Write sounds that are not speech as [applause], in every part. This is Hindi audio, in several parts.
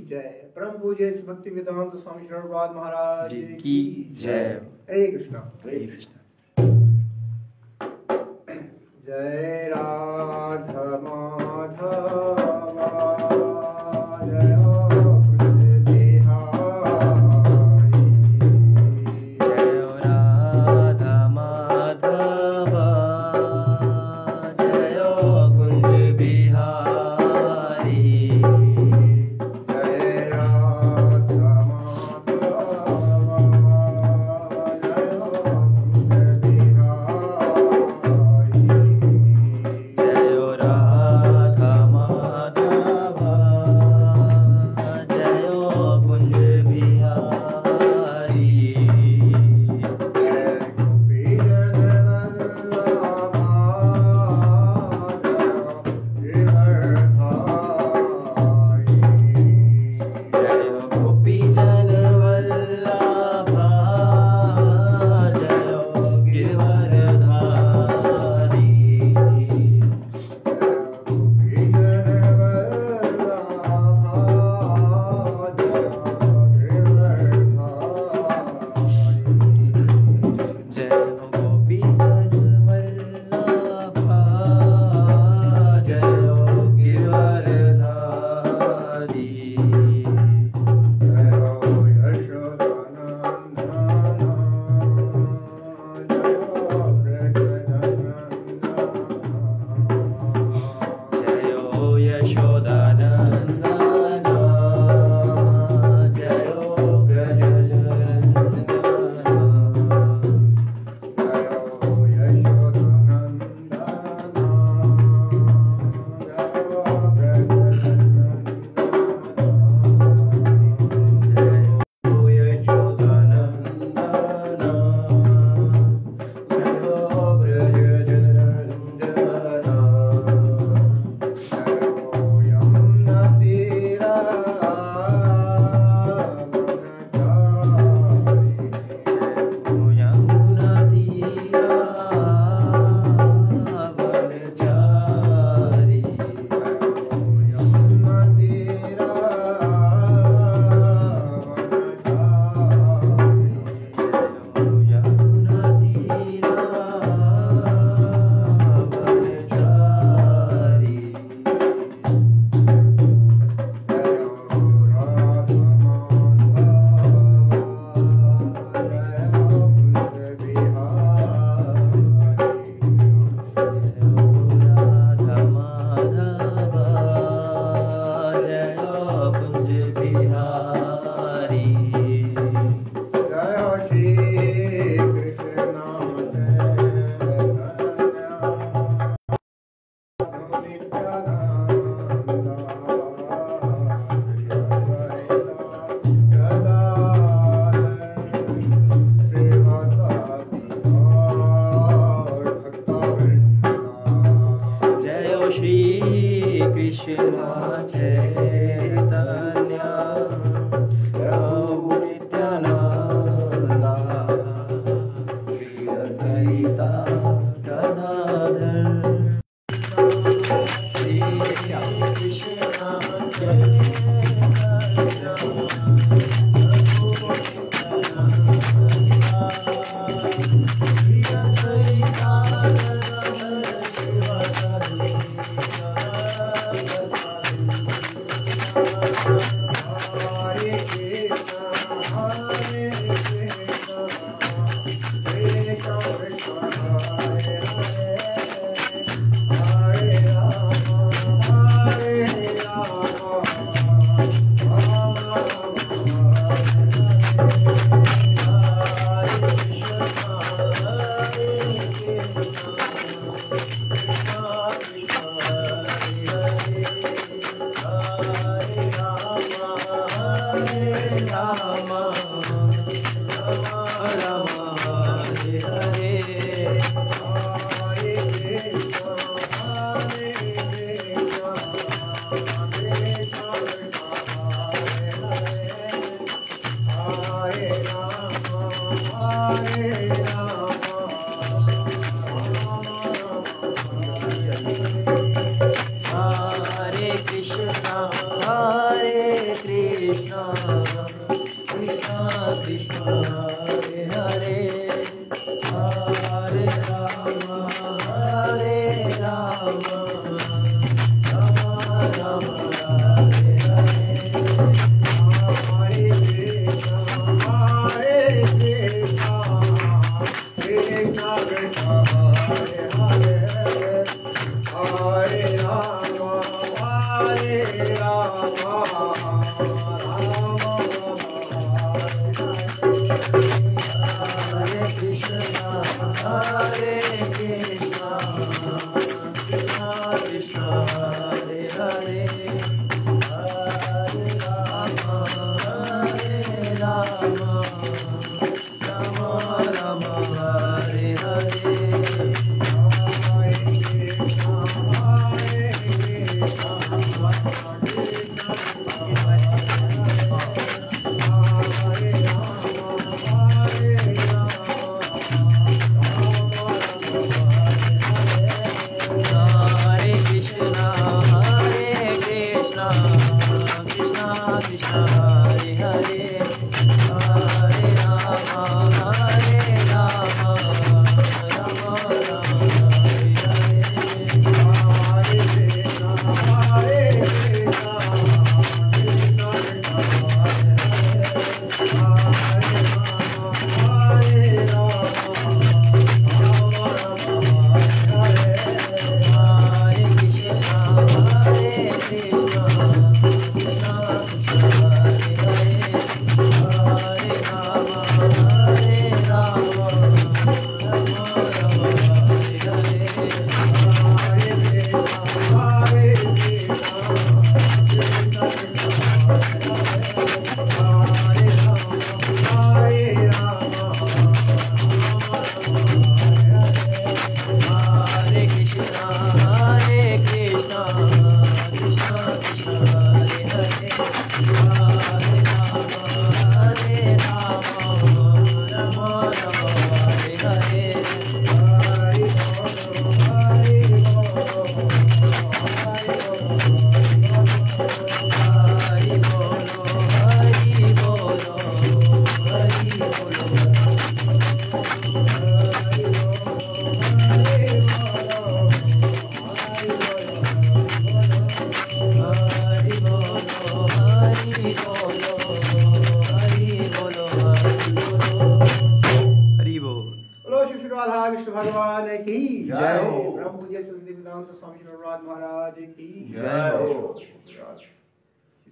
जय। परम पूज्य भक्ति वेदांत स्वामी शरणपाद महाराज जी की जय। हरे कृष्णा। हरे कृष्ण। जय राधा।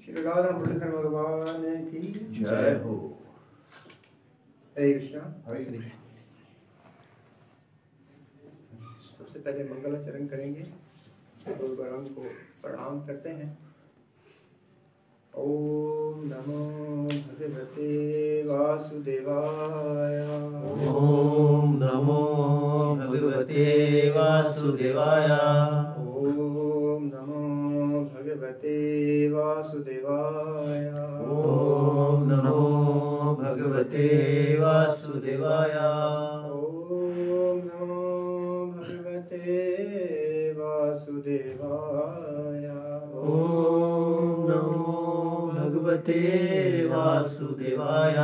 श्री राधा मुरलीधर भगवान की जय हो। हरे कृष्णा। हरे कृष्ण। सबसे पहले मंगलाचरण करेंगे गुरु गौरंग को प्रणाम करते हैं। ओम नमो भगवते वासुदेवाय। ॐ नमो भगवते वासुदेवाय। ओम नमो भगवते वासुदेवाय। ॐ नमो भगवते वासुदेवाय। ओम वासुदेवाय। ॐ नमो भगवते वासुदेवाय।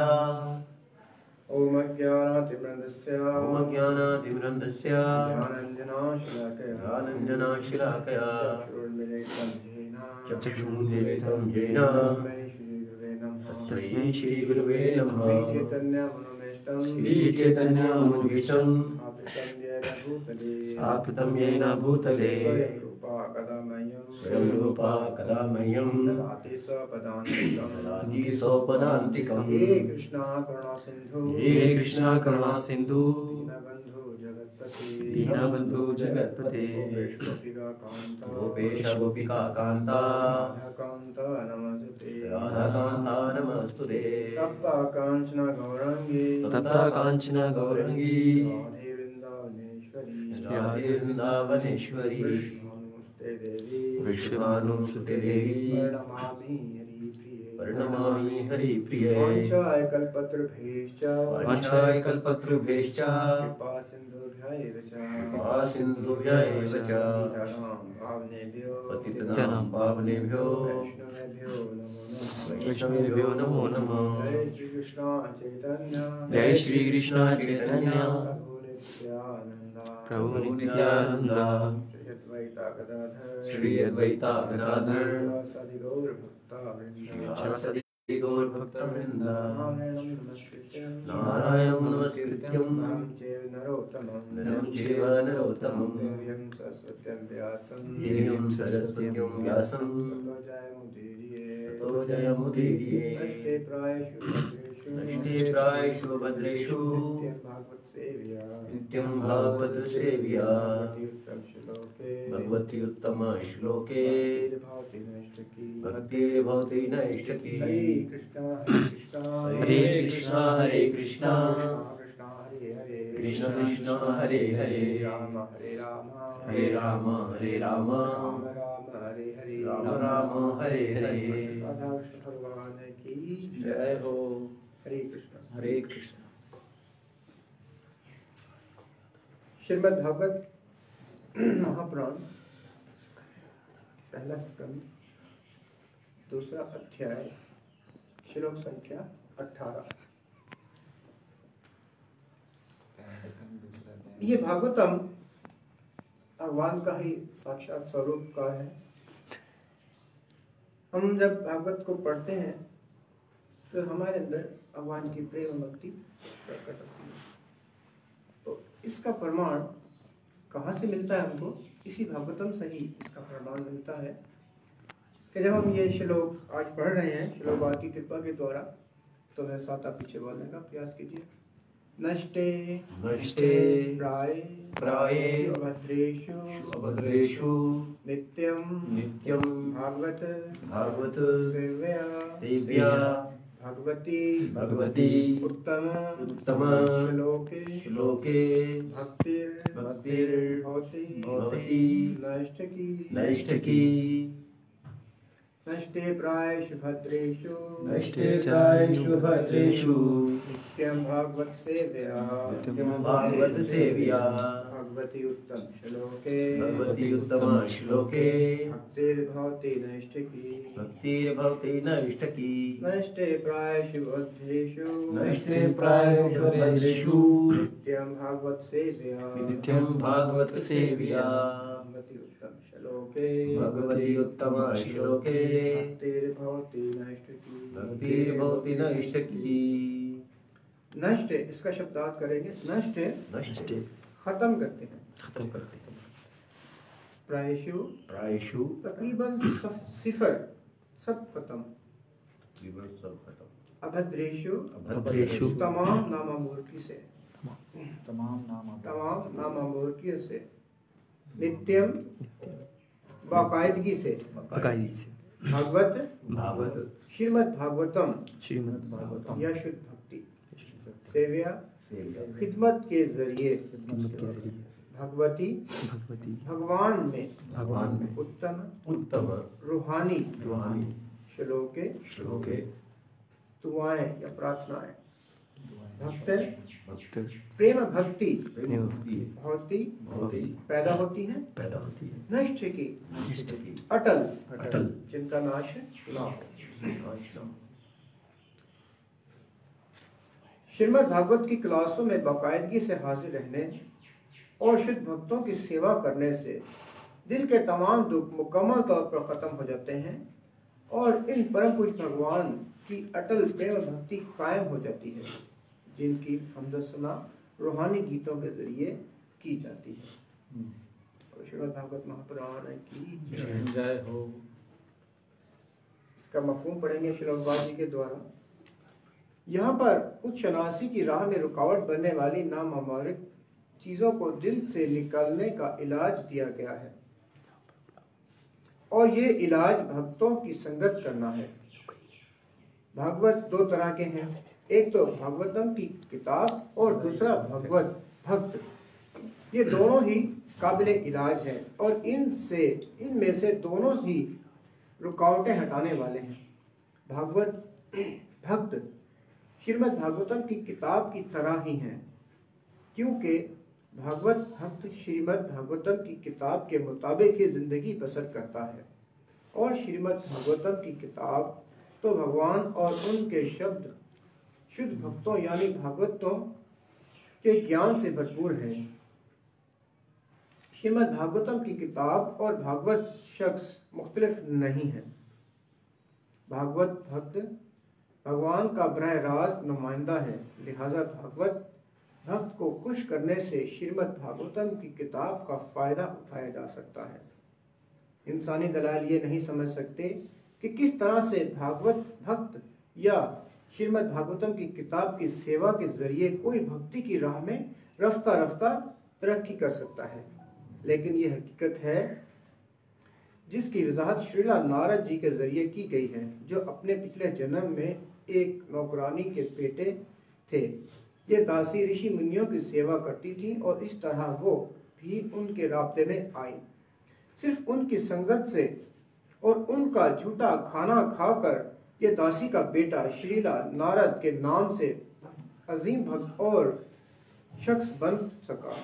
ओम अज्ञानातिमृन्दस्य ॐ ज्ञानातिमृन्दस्य ज्ञानञ्जनाशलाकया। चक्षुरुन्मिलितं येन तस्मै श्रीगुरुवे नमः। नमः। स्थापितं येन भूतले। स्वयं रूपा ददाति स्वपदान्तिकं हे कृष्णा करुणासिन्धु। हे कृष्णा करुणा सिन्धु दीनबन्धु जगत्पते। गोपेश गोपिका कान्त। कान्ता राधाकान्त नमस्ते राधाकान्ता नमस्तुते। तप्ता काञ्चन गौरङ्गी। काञ्चन गौरङ्गी। राधे वृन्दावनेश्वरी। राधे वृन्दावनेश्वरी। विष्णुस्ते देवी। विश्वानुसुते देवी। प्रणमामि हरिप्रिये। प्रणमामि हरिप्रिये। वाञ्छाय कल्पतरुभ्यश्च वाञ्छाय कल्पतरुभ्यश्च कृपा पावनेभ्यो वैष्णवेभ्यो नमो नमः। वैष्णवेभ्यो नमो नमः। जय श्री कृष्ण चैतन्य। जय श्री कृष्ण चैतन्य। प्रभु नित्यानंद श्री अद्वैता गदाधर श्री नारायणं नमस्कृत्यं नरं चैव नरोत्तमं नरं चैव नरोत्तमं देव्यं सरस्वत्यं व्यासं देवीं सरस्वतीं व्यासं ततो जयमुदीर्ये ततो जयमुदीर्ये नष्टे प्रायेषु भद्रेषु नष्टे प्रायेषु भद्रेषु नित्यं भागवतसेव्या भगवति उत्तमश्लोके भक्तिर्भवति नैष्टकी हरे कृष्णा हरे कृष्णा हरे कृष्णा हरे कृष्णा। कृष्णा हरे हरे कृष्ण कृष्ण हरे हरे। राम हरे राम हरे राम। हरे राम राम राम हरे हरे। राम राम हरे हरे। कृष्ण भगवान की जय हो। हरे कृष्ण। हरे कृष्ण। श्रीमद् भागवत महापुराण पहला स्कंद दूसरा अध्याय श्लोक संख्या अठारह। ये भागवतम भगवान का ही साक्षात स्वरूप का है। हम जब भागवत को पढ़ते हैं तो हमारे अंदर भगवान की प्रेम भक्ति प्रकट होती है। तो इसका प्रमाण कहाँ से मिलता है हमको? इसी भागवतम से ही इसका प्रमाण मिलता है। कि जब हम ये श्लोक आज पढ़ रहे हैं श्लोक की कृपा के द्वारा तो मैं साथ आप पीछे बोलने का प्रयास कीजिए। नष्टे नष्टे प्राय प्राये भद्रेषु अभद्रेषु नित्यं नित्यं भागवत भागवत सेव्या सेव्या भगवती भगवती उत्तम उत्तम श्लोके श्लोके भक्तिर् भक्तिर्भवति भवति नष्टकी नैष्ठकी। नष्टे प्रायेषु भद्रेषु नष्टे भद्रेषु नित्यं भागवत सेव्या। नित्यं भागवत सेव्या। भगवती उत्तम श्लोके। भगवती उत्तम श्लोके। भक्तिर्भवति नैष्ठकी। नष्टे नष्टे नित्यं भागवत सेव्या। नित्यं भागवत सेव्या। भगवती उत्तम श्लोके। भगवती उत्तम श्लोके। भक्तिर्भवति नष्टकी भक्तिर्भवति नैष्ठकी। नष्ट इसका शब्दार्थ करेंगे। नष्ट। नष्टे। खत्म करते हैं। खत्म करते हैं। प्रायशु प्रायशु तकरीबन सफ- सिफर सब खत्म। जीवन सब खत्म। अभद्रेशु भद्रेषु तमाम नामामूर्ति से। तमाम नाम तमाम नामामूर्तियों से। नित्यम बाकायदगी से। बाकायदगी से। भागवत। भागवत। श्रीमद् भागवतम श्रीमद् भागवतम या शुद्ध भक्ति। सेव्या। खिदमत के ज़रिए के भगवती भगवती। भगवान में भगवान में। उत्तम उत्तम। रूहानी रूहानी। श्लोके श्लोके। दुआएँ या प्रार्थनाएँ। भक्त भक्त प्रेम भक्ति। प्रेम भक्ति। भक्ति पैदा होती है। पैदा होती है। नष्ट की। नैष्ठकी अटल। अटल। जिनका नाश ना हो। श्रीमद् भागवत की क्लासों में बाकायदगी से हाजिर रहने और शुद्ध भक्तों की सेवा करने से दिल के तमाम दुख मुकम्मल तौर पर खत्म हो जाते हैं और इन परम पुरुष भगवान की अटल प्रेम भक्ति कायम हो जाती है जिनकी हमदसना रूहानी गीतों के ज़रिए की जाती है। और श्रीमद् भागवत महापुराण की जय। हो। इसका मफहूम पढ़ेंगे श्लोकबाज जी के द्वारा। यहाँ पर कुछ शनासी की राह में रुकावट बनने वाली नामामारिक चीज़ों को दिल से निकालने का इलाज दिया गया है। और ये इलाज भक्तों की संगत करना है। भागवत दो तरह के हैं। एक तो भागवतम की किताब और दूसरा भगवत भक्त। ये दोनों ही काबिल इलाज है और इनसे, इनमें से दोनों ही रुकावटें हटाने वाले हैं। भागवत भक्त श्रीमद् भागवतम की किताब की तरह ही हैं। क्योंकि भागवत भक्त श्रीमद् भागवतम की किताब के मुताबिक ही ज़िंदगी बसर करता है। और श्रीमद् भागवतम की किताब तो भगवान और उनके शब्द शुद्ध भक्तों यानी भागवतों के ज्ञान से भरपूर है। श्रीमद् भागवतम की किताब और भागवत शख्स मुख्तलिफ़ नहीं है। भागवत भक्त भगवान का बरह रास्त नुमाइंदा है। लिहाजा भागवत भक्त को खुश करने से श्रीमद् भागवतम की किताब का फ़ायदा उठाया जा सकता है। इंसानी दलाल ये नहीं समझ सकते कि किस तरह से भागवत भक्त या श्रीमद् भागवतम की किताब की सेवा के ज़रिए कोई भक्ति की राह में रफ्ता रफ्ता तरक्की कर सकता है। लेकिन ये हकीकत है जिसकी वजाहत श्रीला नारद जी के ज़रिए की गई है, जो अपने पिछले जन्म में एक नौकरानी के बेटे थे। ये दासी ऋषि मुनियों की सेवा करती थी और इस तरह वो भी उनके रास्ते में आई। सिर्फ़ उनकी संगत से और उनका झूठा खाना खाकर ये दासी का बेटा श्रीला नारद के नाम से अजीम भक्त और शख्स बन सका।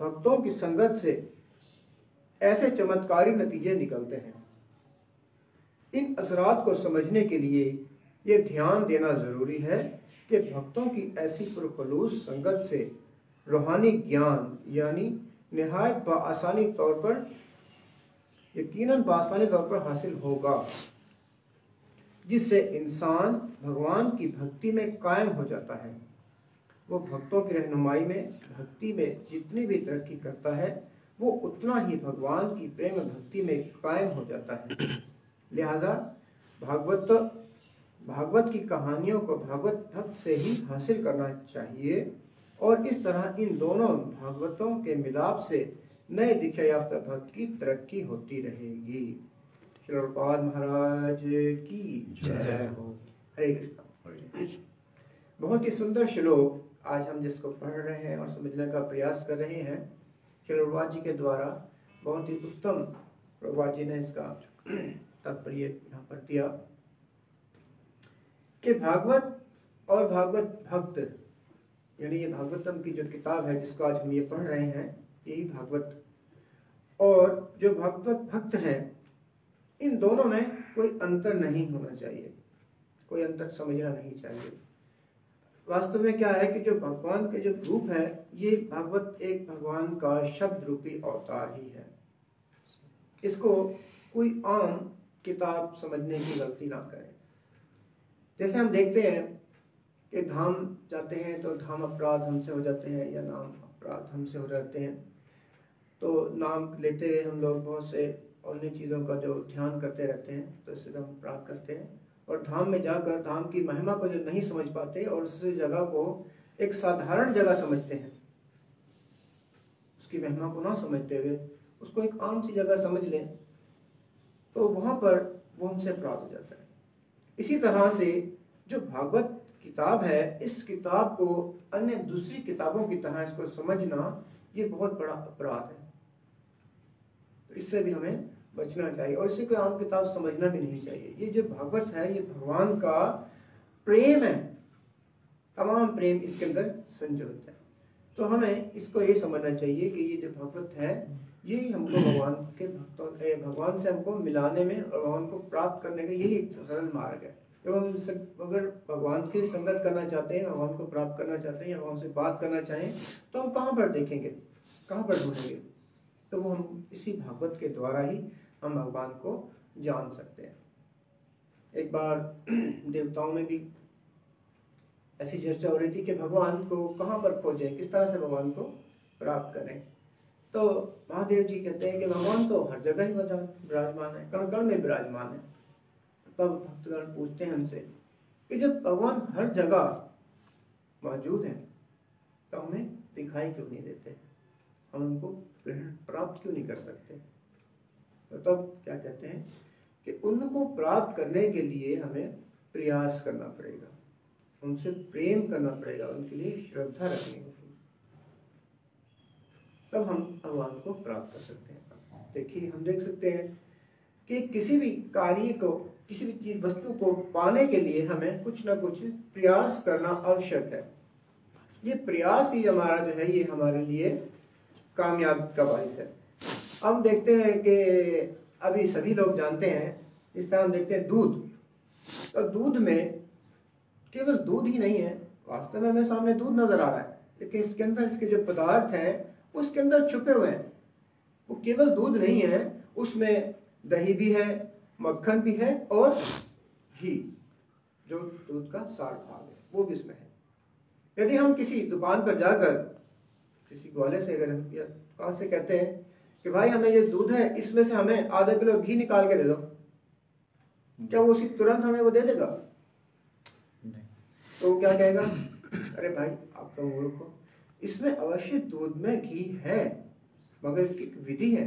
भक्तों की संगत से ऐसे चमत्कारी नतीजे निकलते हैं। इन असरात को समझने के लिए ये ध्यान देना ज़रूरी है कि भक्तों की ऐसी पुरखलूस संगत से रूहानी ज्ञान, यानी नहायत बसानी तौर पर, यकीनन बासानी तौर पर हासिल होगा, जिससे इंसान भगवान की भक्ति में कायम हो जाता है। वो भक्तों की रहनुमाई में, भक्ति में जितनी भी तरक्की करता है, वो उतना ही भगवान की प्रेम भक्ति में कायम हो जाता है। लिहाजा भागवत भागवत की कहानियों को भागवत भक्त से ही हासिल करना चाहिए और इस तरह इन दोनों भागवतों के मिलाप से नए दीक्षा याफ्ता भक्त की तरक्की होती रहेगी। श्रीपाद महाराज की जय हो। हरे कृष्ण। बहुत ही सुंदर श्लोक आज हम जिसको पढ़ रहे हैं और समझने का प्रयास कर रहे हैं श्री जी के द्वारा। बहुत ही उत्तम प्रभुपा जी ने इसका [clears throat] तात्पर्य यहाँ पर दिया। कि भागवत और भागवत भक्त, यानी ये भागवतम की जो किताब है, जिसको आज हम ये पढ़ रहे हैं, यही भागवत। और जो भागवत भक्त हैं, इन दोनों में कोई अंतर नहीं होना चाहिए। कोई अंतर समझना नहीं चाहिए। वास्तव में क्या है कि जो भगवान के जो रूप है, ये भागवत एक भगवान का शब्द रूपी अवतार ही है। इसको कोई आम किताब समझने की गलती ना करें। जैसे हम देखते हैं कि धाम जाते हैं तो धाम अपराध हमसे हो जाते हैं या नाम अपराध हमसे हो जाते हैं। तो नाम लेते हैं हम लोग बहुत से अन्य चीज़ों का जो ध्यान करते रहते हैं तो इससे हम अपराध करते हैं। और धाम में जाकर धाम की महिमा को जो नहीं समझ पाते और उस जगह को एक साधारण जगह समझते हैं। उसकी महिमा को ना समझते हुए उसको एक आम सी जगह समझ लें तो वहाँ पर वो हमसे अपराध हो जाता है। इसी तरह से जो भागवत किताब है, इस किताब को अन्य दूसरी किताबों की तरह इसको समझना, ये बहुत बड़ा अपराध है। तो इससे भी हमें बचना चाहिए और इसे कोई आम किताब समझना भी नहीं चाहिए। ये जो भागवत है, ये भगवान का प्रेम है, तमाम प्रेम इसके अंदर संजोत है। तो हमें इसको ये समझना चाहिए कि ये जो भागवत है यही हमको भगवान के भक्तों भगवान से हमको मिलाने में और भगवान को प्राप्त करने का यही एक सरल मार्ग है। जब हम अगर भगवान की संगत करना चाहते हैं, भगवान को प्राप्त करना चाहते हैं या भगवान से बात करना चाहें तो हम कहाँ पर देखेंगे? कहाँ पर ढूंढेंगे? तो वो हम इसी भागवत के द्वारा ही हम भगवान को जान सकते हैं। एक बार [clears throat] देवताओं में भी ऐसी चर्चा हो रही थी कि भगवान को कहाँ पर खोजें, किस तरह से भगवान को प्राप्त करें। तो महादेव जी कहते हैं कि भगवान तो हर जगह ही विराजमान है कण कण में विराजमान है। तब भक्तगण पूछते हैं हमसे कि जब भगवान हर जगह मौजूद है तो हमें दिखाई क्यों नहीं देते? हम उनको प्राप्त क्यों नहीं कर सकते? तो तब क्या कहते हैं कि उनको प्राप्त करने के लिए हमें प्रयास करना पड़ेगा। उनसे प्रेम करना पड़ेगा, उनके लिए श्रद्धा रखनी होगी। तब हम भगवान को प्राप्त कर सकते हैं। देखिए, हम देख सकते हैं कि किसी भी कार्य को, किसी भी चीज़, वस्तु को पाने के लिए हमें कुछ ना कुछ प्रयास करना आवश्यक है। ये प्रयास ही हमारा जो है, ये हमारे लिए कामयाब का बायस है। हम देखते हैं कि अभी सभी लोग जानते हैं, इस तरह हम देखते हैं दूध। तो दूध में केवल दूध ही नहीं है। वास्तव में हमें सामने दूध नज़र आ रहा है, लेकिन इसके अंदर इसके जो पदार्थ हैं, उसके अंदर छुपे हुए हैं। वो केवल दूध नहीं है, उसमें दही भी है, मक्खन भी है और घी, जो दूध का साठ भाग है, वो भी उसमें है। यदि हम किसी दुकान पर जाकर, किसी ग्वाले से अगर या कहाँ से कहते हैं कि भाई हमें ये दूध है, इसमें से हमें आधा किलो घी निकाल के दे दो। क्या वो उसी तुरंत हमें वो दे देगा? तो वो क्या कहेगा? अरे भाई, आप तो मूर्ख हो। इसमें अवश्य दूध में घी है, मगर इसकी विधि है।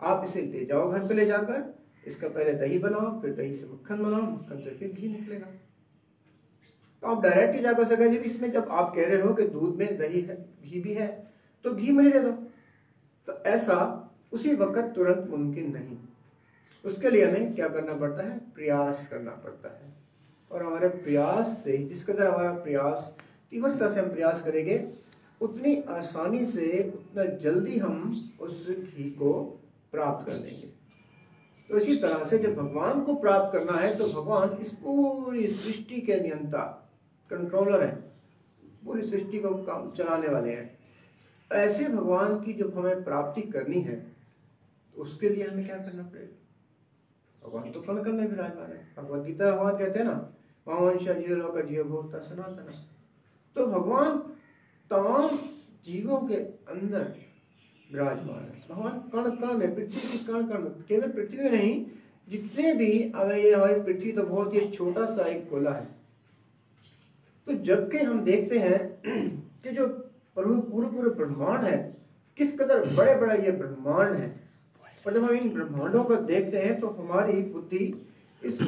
आप इसे ले जाओ घर पे ले जाकर, इसका पहले दही बनाओ, फिर दही से मक्खन बनाओ, मक्खन से फिर घी निकलेगा। तो आप डायरेक्ट ही जाकर सके जब इसमें जब आप कह रहे हो कि दूध में दही है, घी भी है तो घी मुझे दे दो। तो ऐसा उसी वक्त तुरंत मुमकिन नहीं। उसके लिए हमें क्या करना पड़ता है? प्रयास करना पड़ता है। और हमारे प्रयास से जिस कदर हमारा प्रयास तीव्रता से हम प्रयास करेंगे, उतनी आसानी से, उतना जल्दी हम उस घी को प्राप्त कर लेंगे। तो इसी तरह से जब भगवान को प्राप्त करना है तो भगवान इस पूरी सृष्टि के नियंता कंट्रोलर है, पूरी सृष्टि को काम चलाने वाले हैं। ऐसे भगवान की जब हमें प्राप्ति करनी है तो उसके लिए हमें क्या करना पड़ेगा? भगवान तो कण कण में विराजमान है। भगवत गीता भगवान कहते हैं ना वामंशा जीव का जीव भोक्ता सनातन तो भगवान तमाम जीवों के अंदर विराजमान है। भगवान कण कण में, पृथ्वी के कण कण में, केवल पृथ्वी में नहीं, जितने भी हमें ये हमारी पृथ्वी तो बहुत ही छोटा सा एक गोला है। तो जबकि हम देखते हैं [clears throat] कि जो प्रभु पूरे पूरे ब्रह्मांड है, किस कदर बड़े बड़े ये ब्रह्मांड है। और जब हम इन ब्रह्मांडों को देखते हैं तो हमारी बुद्धि इस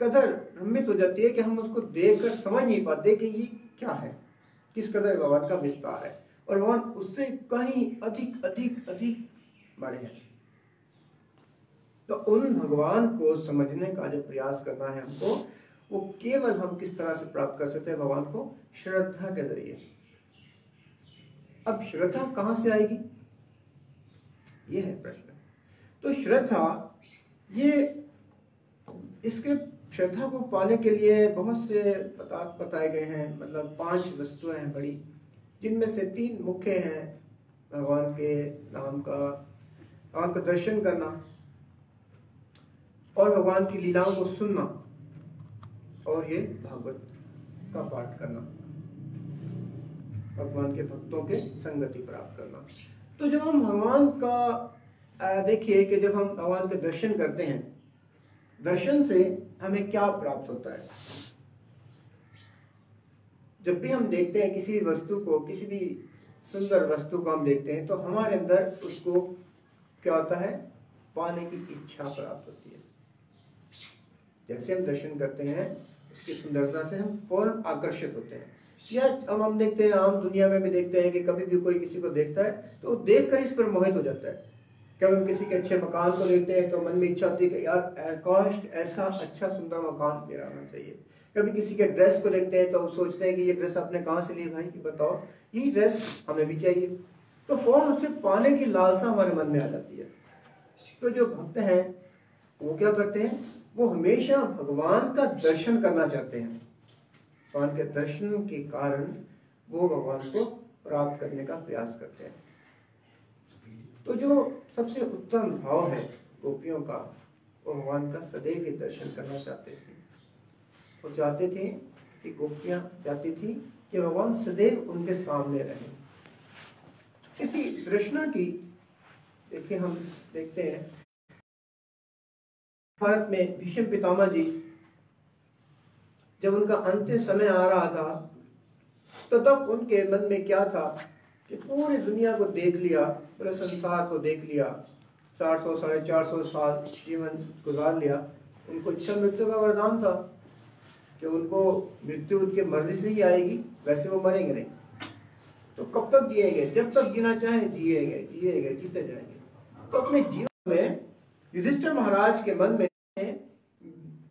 कदर भ्रमित हो जाती है कि हम उसको देख कर समझ नहीं पाते कि ये क्या है, किस कदर भगवान का विस्तार है। और भगवान उससे कहीं अधिक अधिक अधिक बड़े हैं। तो उन भगवान को समझने का जो प्रयास करना है हमको, वो केवल हम किस तरह से प्राप्त कर सकते हैं भगवान को? श्रद्धा के ज़रिए। अब श्रद्धा कहाँ से आएगी? ये है प्रश्न। तो श्रद्धा, ये इसके श्रद्धा को पाने के लिए बहुत से पदार्थ बताए गए हैं मतलब पाँच वस्तुएँ हैं बड़ी, जिनमें से तीन मुख्य हैं, भगवान के नाम का, भगवान का दर्शन करना और भगवान की लीलाओं को सुनना और ये भागवत का पाठ करना, भगवान के भक्तों के संगति प्राप्त करना। तो जब हम भगवान का देखिए कि जब हम भगवान के दर्शन करते हैं, दर्शन से हमें क्या प्राप्त होता है? जब भी हम देखते हैं किसी भी वस्तु को, किसी भी सुंदर वस्तु को हम देखते हैं तो हमारे अंदर उसको क्या होता है? पाने की इच्छा प्राप्त होती है। जैसे हम दर्शन करते हैं, उसकी सुंदरता से हम फ़ौरन आकर्षित होते हैं। या अब हम देखते हैं, आम दुनिया में भी देखते हैं कि कभी भी कोई किसी को देखता है तो देख कर इस पर मोहित हो जाता है। कभी हम किसी के अच्छे मकान को देखते हैं तो मन में इच्छा होती है कि यार काश ऐसा अच्छा सुंदर मकान मेरा होना चाहिए। कभी किसी के ड्रेस को देखते हैं तो हम सोचते हैं कि ये ड्रेस आपने कहाँ से ली भाई? बताओ, यही ड्रेस हमें भी चाहिए। तो फ़ौरन उससे पाने की लालसा हमारे मन में आ जाती है। तो जो भक्त हैं, वो क्या करते हैं? वो हमेशा भगवान का दर्शन करना चाहते हैं। भगवान के दर्शन के कारण वो भगवान को प्राप्त करने का प्रयास करते हैं। तो जो सबसे उत्तम भाव है गोपियों का, वो भगवान का सदैव ही दर्शन करना चाहते थे। वो चाहते थे कि गोपियाँ चाहती थी, कि भगवान सदैव उनके सामने रहे। इसी तृष्णा की, देखिए हम देखते हैं। भारत में भीष्म पितामह जी, जब उनका अंतिम समय आ रहा था तो तब उनके मन में क्या था? कि पूरी दुनिया को देख लिया, पूरे संसार को देख लिया, चार सौ, साढ़े चार सौ साल जीवन गुजार लिया। उनको इच्छा मृत्यु का वरदान था कि उनको मृत्यु उनके मर्ज़ी से ही आएगी, वैसे वो मरेंगे नहीं। तो कब तक जिएँगे? जब तक जीना चाहे जिएँगे जिएँगे, जीते जाएँगे। तो अपने जीवन में युधिष्ठिर महाराज के मन में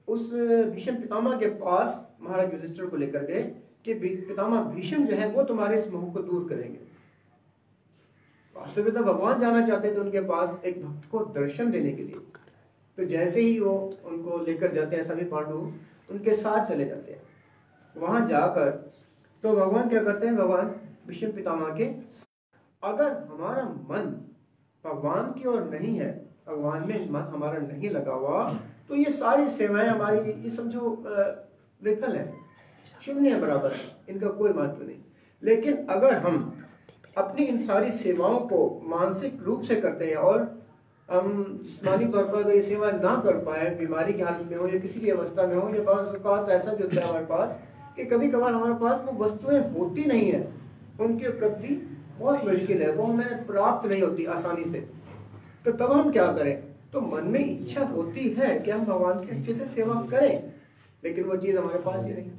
उस भीष्म पितामह के पास महाराज युधिष्ठिर को लेकर गए कि पितामह भीष्म जो है, वो तुम्हारे इस मोह को दूर करेंगे। वास्तव में तो भगवान जाना चाहते थे उनके पास एक भक्त को दर्शन देने के लिए। तो जैसे ही वो उनको लेकर जाते हैं सभी पांडु उनके साथ चले जाते हैं। वहाँ जाकर तो भगवान क्या करते हैं? भगवान विष्णु पितामह के अगर हमारा मन भगवान की ओर नहीं है, भगवान में मन हमारा नहीं लगा हुआ तो ये सारी सेवाएँ हमारी, ये समझो विफल है, शून्य बराबर है, इनका कोई महत्व नहीं। लेकिन अगर हम अपनी इन सारी सेवाओं को मानसिक रूप से करते हैं और हम जिस्मानी तौर पर अगर ये सेवा ना कर पाए, बीमारी की हालत में हो या किसी भी अवस्था में हो या बात ऐसा भी होता है हमारे पास कि कभी कभार हमारे पास वो वस्तुएँ होती नहीं है, उनकी उपलब्धि बहुत मुश्किल है, वो हमें प्राप्त नहीं होती आसानी से। तो तब हम क्या करें? तो मन में इच्छा होती है कि हम भगवान की अच्छे से सेवा करें, लेकिन वो चीज़ हमारे पास ही नहीं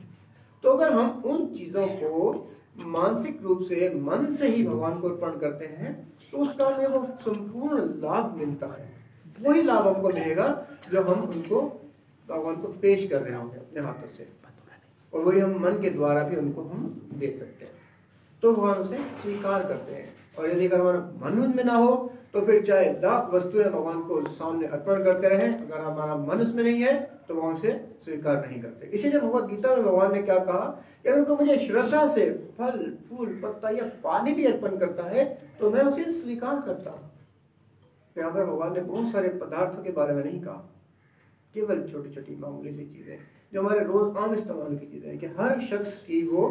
तो अगर हम उन चीज़ों को मानसिक रूप से मन से ही भगवान को अर्पण करते हैं तो उसका हमें वो संपूर्ण लाभ मिलता है। वही लाभ हमको मिलेगा जो हम उनको, भगवान को पेश कर रहे होंगे अपने हाथों से। और वही हम मन के द्वारा भी उनको हम दे सकते हैं। तो भगवान उसे स्वीकार करते हैं। और यदि अगर हमारा मन उनमें ना हो तो फिर चाहे लाख वस्तुएँ भगवान को सामने अर्पण करते रहें। अगर हमारा मन उसमें नहीं है तो भगवान उसे स्वीकार नहीं करते। इसीलिए भगवत गीता में भगवान ने क्या कहा अगर कोई मुझे श्रद्धा से फल, फूल, पत्ता या पानी भी अर्पण करता है तो मैं उसे स्वीकार करता हूँ। यहाँ पर भगवान ने बहुत सारे पदार्थों के बारे में नहीं कहा। केवल छोटी छोटी मामूली सी चीज़ें, जो हमारे रोज आम इस्तेमाल की चीज़ें हैं, कि हर शख्स की वो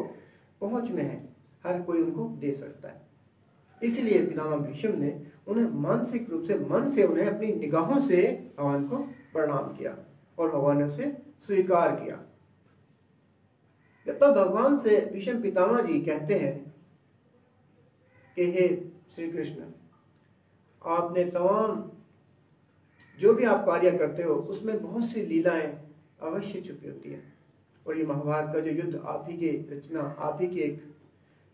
पहुँच में है। हर कोई उनको दे सकता है। इसलिए पितामह भीष्म ने उन्हें मानसिक रूप से, मन से उन्हें अपनी निगाहों से भगवान को प्रणाम किया और भगवान ने उसे स्वीकार किया। तब भगवान से भीष्म पितामह जी कहते हैं कि हे श्री कृष्ण आपने तमाम जो भी आप कार्य करते हो, उसमें बहुत सी लीलाएँ अवश्य छुपी होती है। और ये महाभारत का जो युद्ध आप ही के रचना, आप ही की एक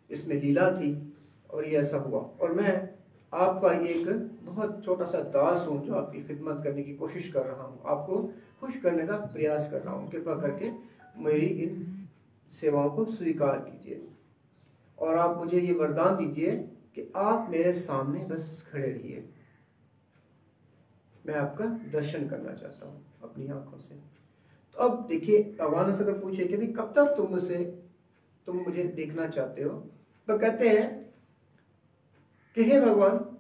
इसमें लीला थी और ये ऐसा हुआ। और मैं आपका एक बहुत छोटा सा दास हूँ, जो आपकी खिदमत करने की कोशिश कर रहा हूँ। आपको खुश करने का प्रयास कर रहा हूँ। कृपा करके मेरी इन सेवाओं को स्वीकार कीजिए। और आप मुझे ये वरदान दीजिए कि आप मेरे सामने बस खड़े रहिए। मैं आपका दर्शन करना चाहता हूँ अपनी आँखों से। तो अब देखिए, भगवान से अगर पूछे कि कब तक तुम मुझसे तुम मुझे देखना चाहते हो? तो कहते हैं हे भगवान,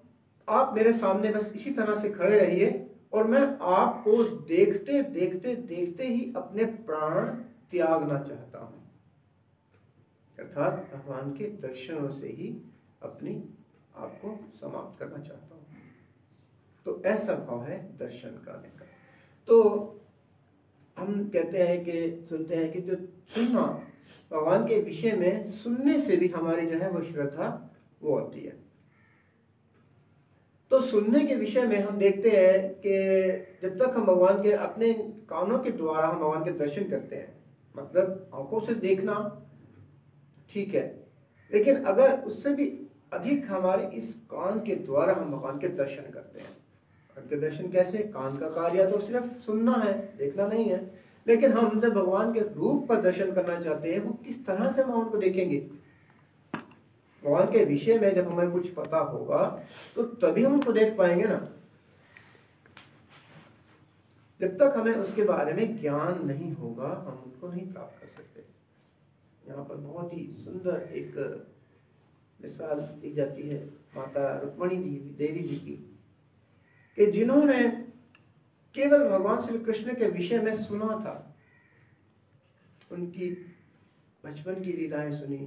आप मेरे सामने बस इसी तरह से खड़े रहिए और मैं आपको देखते देखते देखते ही अपने प्राण त्यागना चाहता हूँ। अर्थात भगवान के दर्शनों से ही अपनी आपको समाप्त करना चाहता हूँ। तो ऐसा भाव है दर्शन करने का। तो हम कहते हैं कि, सुनते हैं कि जो सुनना भगवान के विषय में सुनने से भी हमारी जो है वो श्रद्धा वो होती है। तो सुनने के विषय में हम देखते हैं कि जब तक हम भगवान के अपने कानों के द्वारा हम भगवान के दर्शन करते हैं मतलब आँखों से देखना ठीक है, लेकिन अगर उससे भी अधिक हमारे इस कान के द्वारा हम भगवान के दर्शन करते हैं उनके दर्शन कैसे? कान का कार्य तो सिर्फ़ सुनना है, देखना नहीं है, लेकिन हम जब भगवान के रूप पर दर्शन करना चाहते हैं, वो किस तरह से हम उनको देखेंगे? भगवान के विषय में जब हमें कुछ पता होगा तो तभी हम उनको देख पाएँगे ना। जब तक हमें उसके बारे में ज्ञान नहीं होगा, हम उनको नहीं प्राप्त कर सकते। यहाँ पर बहुत ही सुंदर एक मिसाल दी जाती है माता रुक्मणी जी देवी जी की, कि जिन्होंने केवल भगवान श्री कृष्ण के विषय में सुना था। उनकी बचपन की लीलाएँ सुनी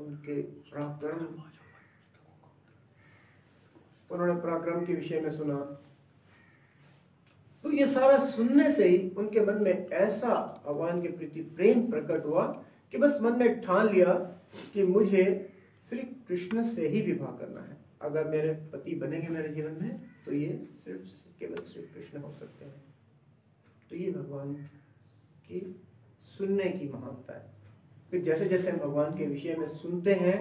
उनके पराक्रम उन्होंने पराक्रम के विषय में सुना। तो ये सारा सुनने से ही उनके मन में ऐसा भगवान के प्रति प्रेम प्रकट हुआ कि बस मन में ठान लिया कि मुझे श्री कृष्ण से ही विवाह करना है। अगर मेरे पति बनेंगे मेरे जीवन में तो ये सिर्फ़ केवल श्री कृष्ण हो सकते हैं। तो ये भगवान की सुनने की महानता है। फिर जैसे जैसे हम भगवान के विषय में सुनते हैं,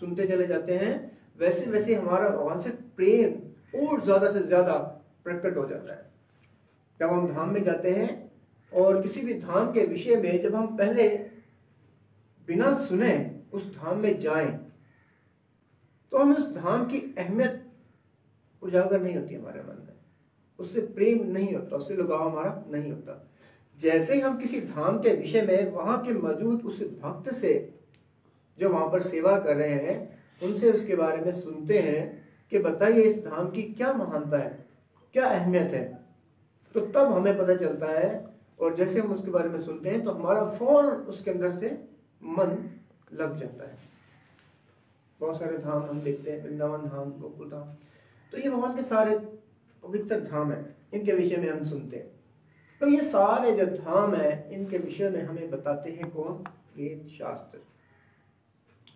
सुनते चले जाते हैं वैसे वैसे हमारा भगवान से प्रेम और ज़्यादा से ज़्यादा प्रकट हो जाता है। जब हम धाम में जाते हैं और किसी भी धाम के विषय में जब हम पहले बिना सुने उस धाम में जाएँ तो हमें उस धाम की अहमियत उजागर नहीं होती हमारे मन में। उससे प्रेम नहीं होता, उससे लगाव हमारा नहीं होता। जैसे हम किसी धाम के विषय में वहाँ के मौजूद उस भक्त से जो वहाँ पर सेवा कर रहे हैं, उनसे उसके बारे में सुनते हैं कि बताइए इस धाम की क्या महानता है, क्या अहमियत है। तो तब हमें पता चलता है और जैसे हम उसके बारे में सुनते हैं तो हमारा फ़ौरन उसके अंदर से मन लग जाता है। बहुत सारे धाम हम देखते हैं, वृंदावन धाम, गोकुल धाम। तो ये भगवान के सारे पवित्र धाम है, इनके विषय में हम सुनते हैं। तो ये सारे जो धाम है, इनके विषय में हमें बताते हैं कौन? वेद शास्त्र।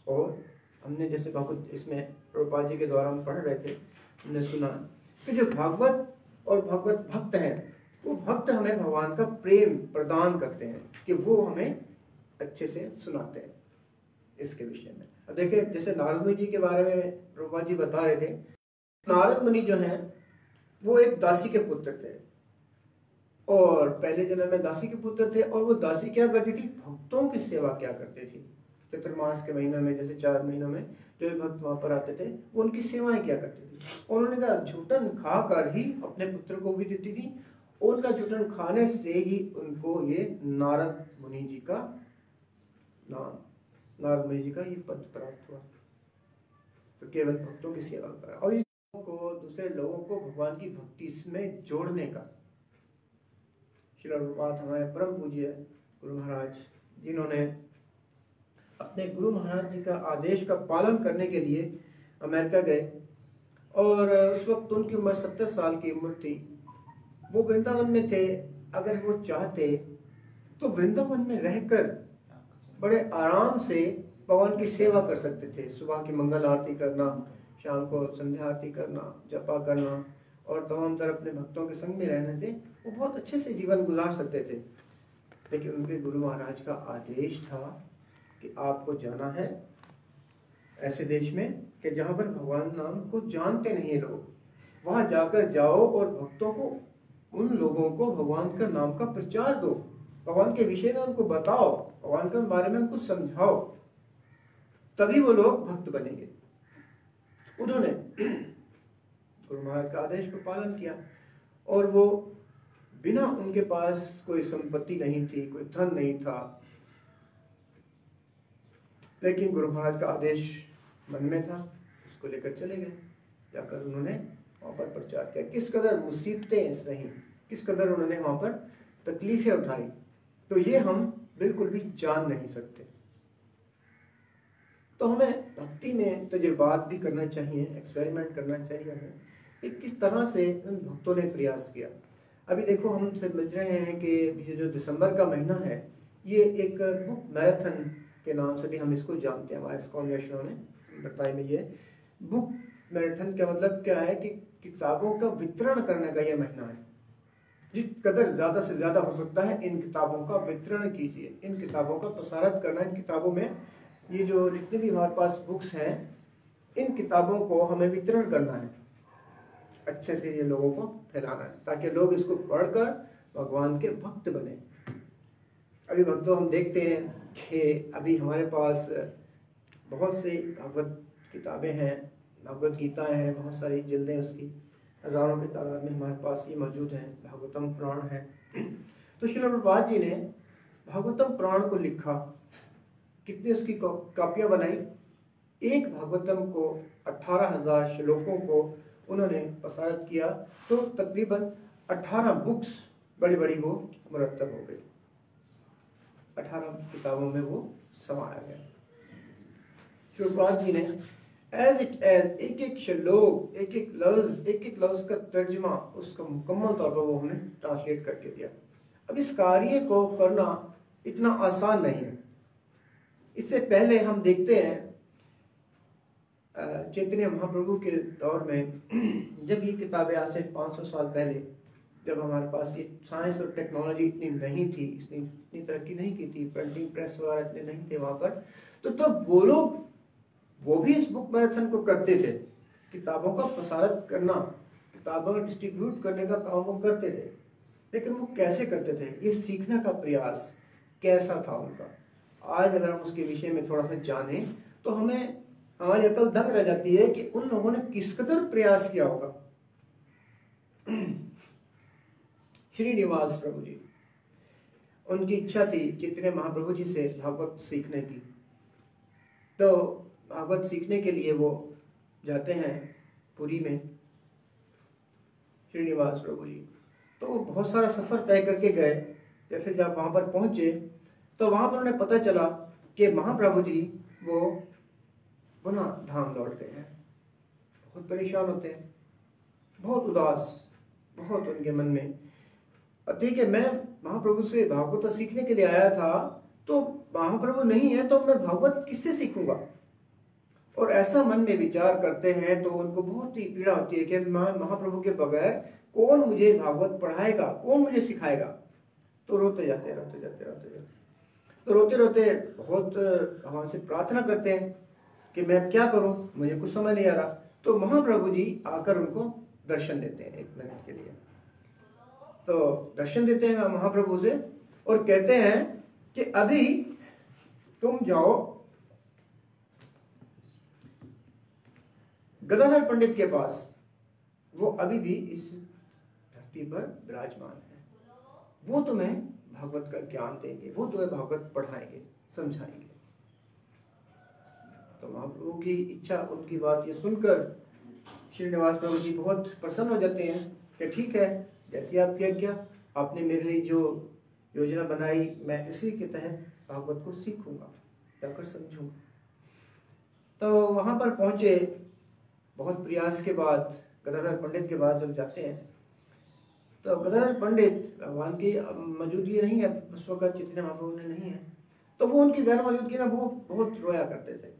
और हमने जैसे भगवत इसमें रूपाल जी के द्वारा हम पढ़ रहे थे, हमने सुना कि जो भागवत और भगवत भक्त हैं, वो भक्त हमें भगवान का प्रेम प्रदान करते हैं, कि वो हमें अच्छे से सुनाते हैं इसके विषय में। अब देखिए, जैसे नारद मुनि जी के बारे में रूपा जी बता रहे थे, नारद मुनि जो हैं, वो एक दासी के पुत्र थे। और पहले जन्म में दासी के पुत्र थे और वो दासी क्या करती थी? भक्तों की सेवा क्या करती थी? चतुर्मास के महीनों में, जैसे चार महीनों में जो भक्त वहाँ पर आते थे, वो उनकी सेवाएँ क्या करती थी? उन्होंने कहा, झूठन खा कर ही अपने पुत्र को भी देती थी। उनका झूठन खाने से ही उनको ये नारद मुनि जी का नाम, नारद मुनि जी का ये पद प्राप्त हुआ। तो केवल भक्तों की सेवा करा। और ये को, दूसरे लोगों को भगवान की भक्ति में जोड़ने का श्री प्रभुपाद हमारे परम पूज्य गुरु महाराज, जिन्होंने अपने गुरु महाराज जी का आदेश का पालन करने के लिए अमेरिका गए और उस वक्त उनकी उम्र सत्तर साल की उम्र थी। वो वृंदावन में थे। अगर वो चाहते तो वृंदावन में रहकर बड़े आराम से भगवान की सेवा कर सकते थे। सुबह की मंगल आरती करना, शाम को संध्या आरती करना, जपा करना। और तमाम तरह अपने भक्तों के संग में रहने से वो बहुत अच्छे से जीवन गुजार सकते थे। लेकिन उनके गुरु महाराज का आदेश था कि आपको जाना है ऐसे देश में कि जहाँ पर भगवान नाम को जानते नहीं लोग। वहाँ जाकर जाओ और भक्तों को, उन लोगों को भगवान का नाम का प्रचार दो। भगवान के विषय में उनको बताओ, भगवान के बारे में उनको समझाओ। तभी वो लोग भक्त बनेंगे। उन्होंने गुरु महाराज का आदेश को पालन किया। और वो बिना उनके पास कोई संपत्ति नहीं थी, कोई धन नहीं था। लेकिन गुरु महाराज का आदेश मन में था, उसको लेकर चले गए। जाकर उन्होंने वहाँ पर प्रचार किया। किस कदर मुसीबतें सही, किस कदर उन्होंने वहाँ पर तकलीफें उठाई तो ये हम बिल्कुल भी जान नहीं सकते। तो हमें भक्ति में तजुर्बात भी करना चाहिए एक्सपेरिमेंट करना चाहिए हमें। कि किस तरह से उन भक्तों ने प्रयास किया। अभी देखो, हम समझ रहे हैं कि ये जो दिसंबर का महीना है, ये एक बुक मैराथन के नाम से भी हम इसको जानते हैं। हमारे स्कॉन वैष्णव ने बताया में ये। बुक मैराथन का मतलब क्या है कि किताबों का वितरण करने का ये महीना है। जिस कदर ज़्यादा से ज़्यादा हो सकता है, इन किताबों का वितरण कीजिए। इन किताबों का प्रसारित करना, इन किताबों में ये जो जितने भी हमारे पास बुक्स हैं, इन किताबों को हमें वितरण करना है। अच्छे से ये लोगों को फैलाना है, ताकि लोग इसको पढ़कर भगवान के भक्त बने। अभी भक्तों, हम देखते हैं कि अभी हमारे पास बहुत सी भगवत किताबें हैं, भगवत गीताएँ हैं, बहुत सारी जल्दें उसकी। हज़ारों की तादाद में हमारे पास ये मौजूद हैं, भागवतम पुराण है। तो श्री प्रभुपाद जी ने भागवतम पुराण को लिखा, कितनी उसकी कापियाँ बनाई। एक भागवतम को अठारह हज़ार श्लोकों को उन्होंने प्रसारित किया तो तकरीबन अठारह बुक्स बड़ी बड़ी वो मुरतब हो गई। अठारह किताबों में वो समाया गया। शिवपाल जी ने एज इट एज एक एक श्लोक एक एक लफ्ज एक एक लफ्ज का तर्जमा, उसका मुकम्मल तौर पर वो उन्हें ट्रांसलेट करके दिया। अब इस कार्य को करना इतना आसान नहीं है। इससे पहले हम देखते हैं चैतन्य महाप्रभु के दौर में, जब ये किताबें आज से 500 साल पहले, जब हमारे पास ये साइंस और टेक्नोलॉजी इतनी नहीं थी, इतनी इतनी तरक्की नहीं की थी प्रिंटिंग प्रेस वगैरह इतने नहीं थे वहाँ पर तो तब वो लोग, वो भी इस बुक मैराथन को करते थे। किताबों का प्रसारित करना, किताबों को डिस्ट्रीब्यूट करने का काम वो करते थे। लेकिन वो कैसे करते थे? ये सीखने का प्रयास कैसा था उनका? आज अगर हम उसके विषय में थोड़ा सा जाने तो हमें हमारी अकल दंग रह जाती है कि उन लोगों ने किस कदर प्रयास किया होगा। [clears throat] श्रीनिवास प्रभु जी, उनकी इच्छा थी चितने महाप्रभु जी से भागवत सीखने की। तो भागवत सीखने के लिए वो जाते हैं पुरी में श्रीनिवास प्रभु जी। तो वो बहुत सारा सफ़र तय करके गए। जैसे जब वहाँ पर पहुँचे तो वहाँ पर उन्हें पता चला कि महाप्रभु जी वो पुनः धाम लौट गए हैं। बहुत परेशान होते हैं। बहुत उदास, बहुत उनके मन में। ठीक है मैं महाप्रभु से भागवत सीखने के लिए आया था तो महाप्रभु नहीं है तो मैं भागवत किससे सीखूँगा? और ऐसा मन में विचार करते हैं तो उनको बहुत ही पीड़ा होती है कि महाप्रभु के बगैर कौन मुझे भागवत पढ़ाएगा, कौन मुझे सिखाएगा? तो रोते जाते रोते जाते रोते जाते तो रोते रोते बहुत हमसे प्रार्थना करते हैं। कि मैं क्या करूँ? मुझे कुछ समझ नहीं आ रहा। तो महाप्रभु जी आकर उनको दर्शन देते हैं एक मिनट के लिए। तो दर्शन देते हैं महाप्रभु से और कहते हैं कि अभी तुम जाओ। गदाधर पंडित के पास, वो अभी भी इस धरती पर विराजमान है। वो तुम्हें भागवत का ज्ञान देंगे, वो तुम्हें भागवत पढ़ाएँगे, समझाएँगे। तो महाप्रभु की इच्छा, उनकी बात ये सुनकर श्रीनिवास प्रभु जी बहुत प्रसन्न हो जाते हैं कि ठीक है, जैसी आपकी आज्ञा आपने मेरे लिए जो योजना बनाई, मैं इसी के तहत भागवत को सीखूँगा, जाकर समझूँगा। तो वहाँ पर पहुँचे बहुत प्रयास के बाद, गदाधर पंडित के बाद जब जाते हैं तो गदाधर पंडित भगवान की मौजूदगी नहीं है उस वक्त चित्र महाप्रभु ने नहीं है। तो वो उनकी गैर मौजूदगी में वो बहुत रोया करते थे।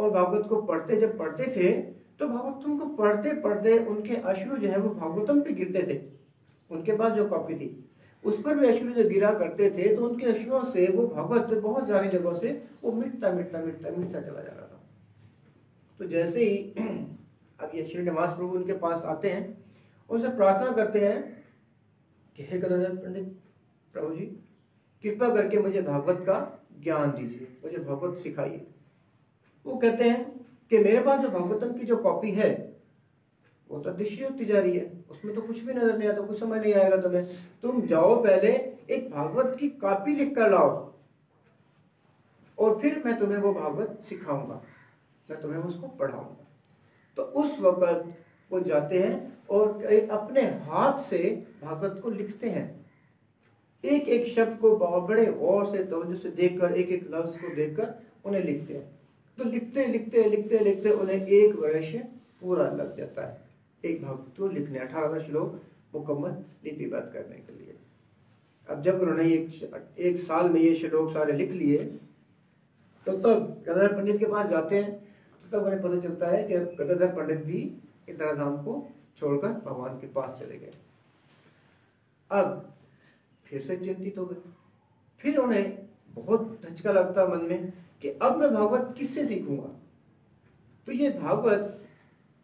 और भागवत को पढ़ते जब पढ़ते थे तो भागवतम को पढ़ते पढ़ते उनके अश्रु जो है वो भागवतम पे गिरते थे। उनके पास जो कॉपी थी, उस पर भी अश्रु जो गिरा करते थे तो उनके अश्रुओं से वो भागवत बहुत सारी जगहों से वो मिटता मिटता मिटता मिटता चला जा रहा था। तो जैसे ही [clears throat] अब ये श्रीनिवास प्रभु उनके पास आते हैं, उनसे प्रार्थना करते हैं कि, हे गदाधर पंडित प्रभु जी, कृपा करके मुझे भागवत का ज्ञान दीजिए, मुझे भागवत सिखाइए। वो कहते हैं कि मेरे पास जो भागवतम की जो कॉपी है, वो तो दृश्य रही है। उसमें तो कुछ भी नज़र नहीं आता, कुछ समझ नहीं आएगा तुम्हें। तुम जाओ पहले एक भागवत की कॉपी लिख कर लाओ। और फिर मैं तुम्हें वो भागवत सिखाऊँगा। मैं तुम्हें उसको पढ़ाऊँगा। तो उस वक्त वो जाते हैं और अपने हाथ से भागवत को लिखते हैं। एक एक शब्द को बड़े और से, तवज्जो से देखकर एक एक लफ्ज को देखकर उन्हें लिखते हैं। तो लिखते लिखते लिखते लिखते उन्हें एक वर्ष पूरा लग जाता है। एक भक्त को लिखने, अठारह श्लोक मुकम्मल लिपिबद्ध करने के लिए। अब जब उन्होंने एक एक साल में ये श्लोक सारे लिख लिए तो तब गदाधर पंडित के पास जाते हैं तो तब उन्हें पता चलता है कि गदाधर पंडित भी इतना धाम को छोड़कर भगवान के पास चले गए। अब फिर से चिंतित हो गए। फिर उन्हें बहुत धचका लगता मन में कि अब मैं भागवत किससे सीखूँगा? तो ये भागवत,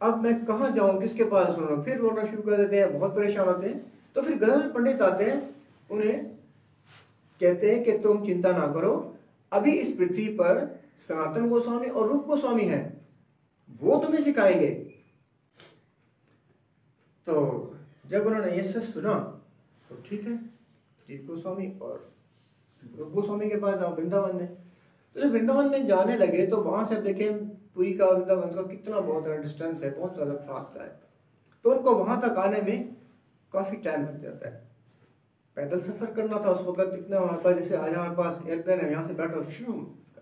अब मैं कहा जाऊँ, किसके पास सुनो फिर रोना शुरू कर देते हैं, बहुत परेशान होते हैं। तो फिर गदल पंडित आते हैं, उन्हें कहते हैं कि तुम चिंता ना करो, अभी इस पृथ्वी पर सनातन गोस्वामी और रूप गोस्वामी हैं, वो तुम्हें सिखाएँगे। तो जब उन्होंने ये सब सुना तो ठीक है, जी गोस्वामी और गोस्वामी के पास जाओ, वृंदावन में। तो जब वृंदावन में जाने लगे तो वहाँ से देखे पुरी का वृंदावन का कितना बहुत ज़्यादा डिस्टेंस है, बहुत ज़्यादा फास्ट है। तो उनको वहाँ तक आने में काफ़ी टाइम लग जाता है। पैदल सफ़र करना था उस वक्त इतना हमारे पास, जैसे आज हमारे पास एयरप्लेन है, यहाँ से बैठो शुरू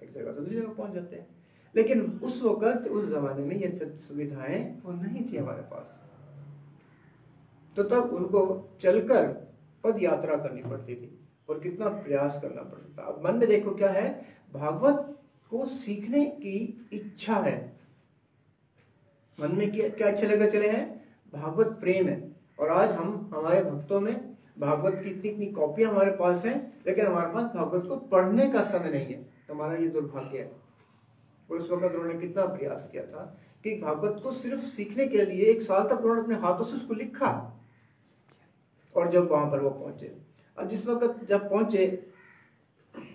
एक जगह से दूसरी जगह पहुँच जाते हैं। लेकिन उस वक्त, उस जमाने में ये सब सुविधाएँ वो नहीं थी हमारे पास। तो तब उनको चलकर पद यात्रा करनी पड़ती थी। और कितना प्रयास करना पड़ता अब मन में देखो क्या है, भागवत को सीखने की इच्छा है। मन में क्या अच्छा लगा चले हैं? भागवत प्रेम है। और आज हम, हमारे भक्तों में भागवत की इतनी इतनी कॉपियाँ हमारे पास हैं, लेकिन हमारे पास भागवत को पढ़ने का समय नहीं है। हमारा ये दुर्भाग्य है। और उस वक्त उन्होंने कितना प्रयास किया था कि भागवत को सिर्फ़ सीखने के लिए एक साल तक उन्होंने अपने हाथों से उसको लिखा और जब वहाँ पर वो पहुँचे अब जिस वक्त जब पहुँचे,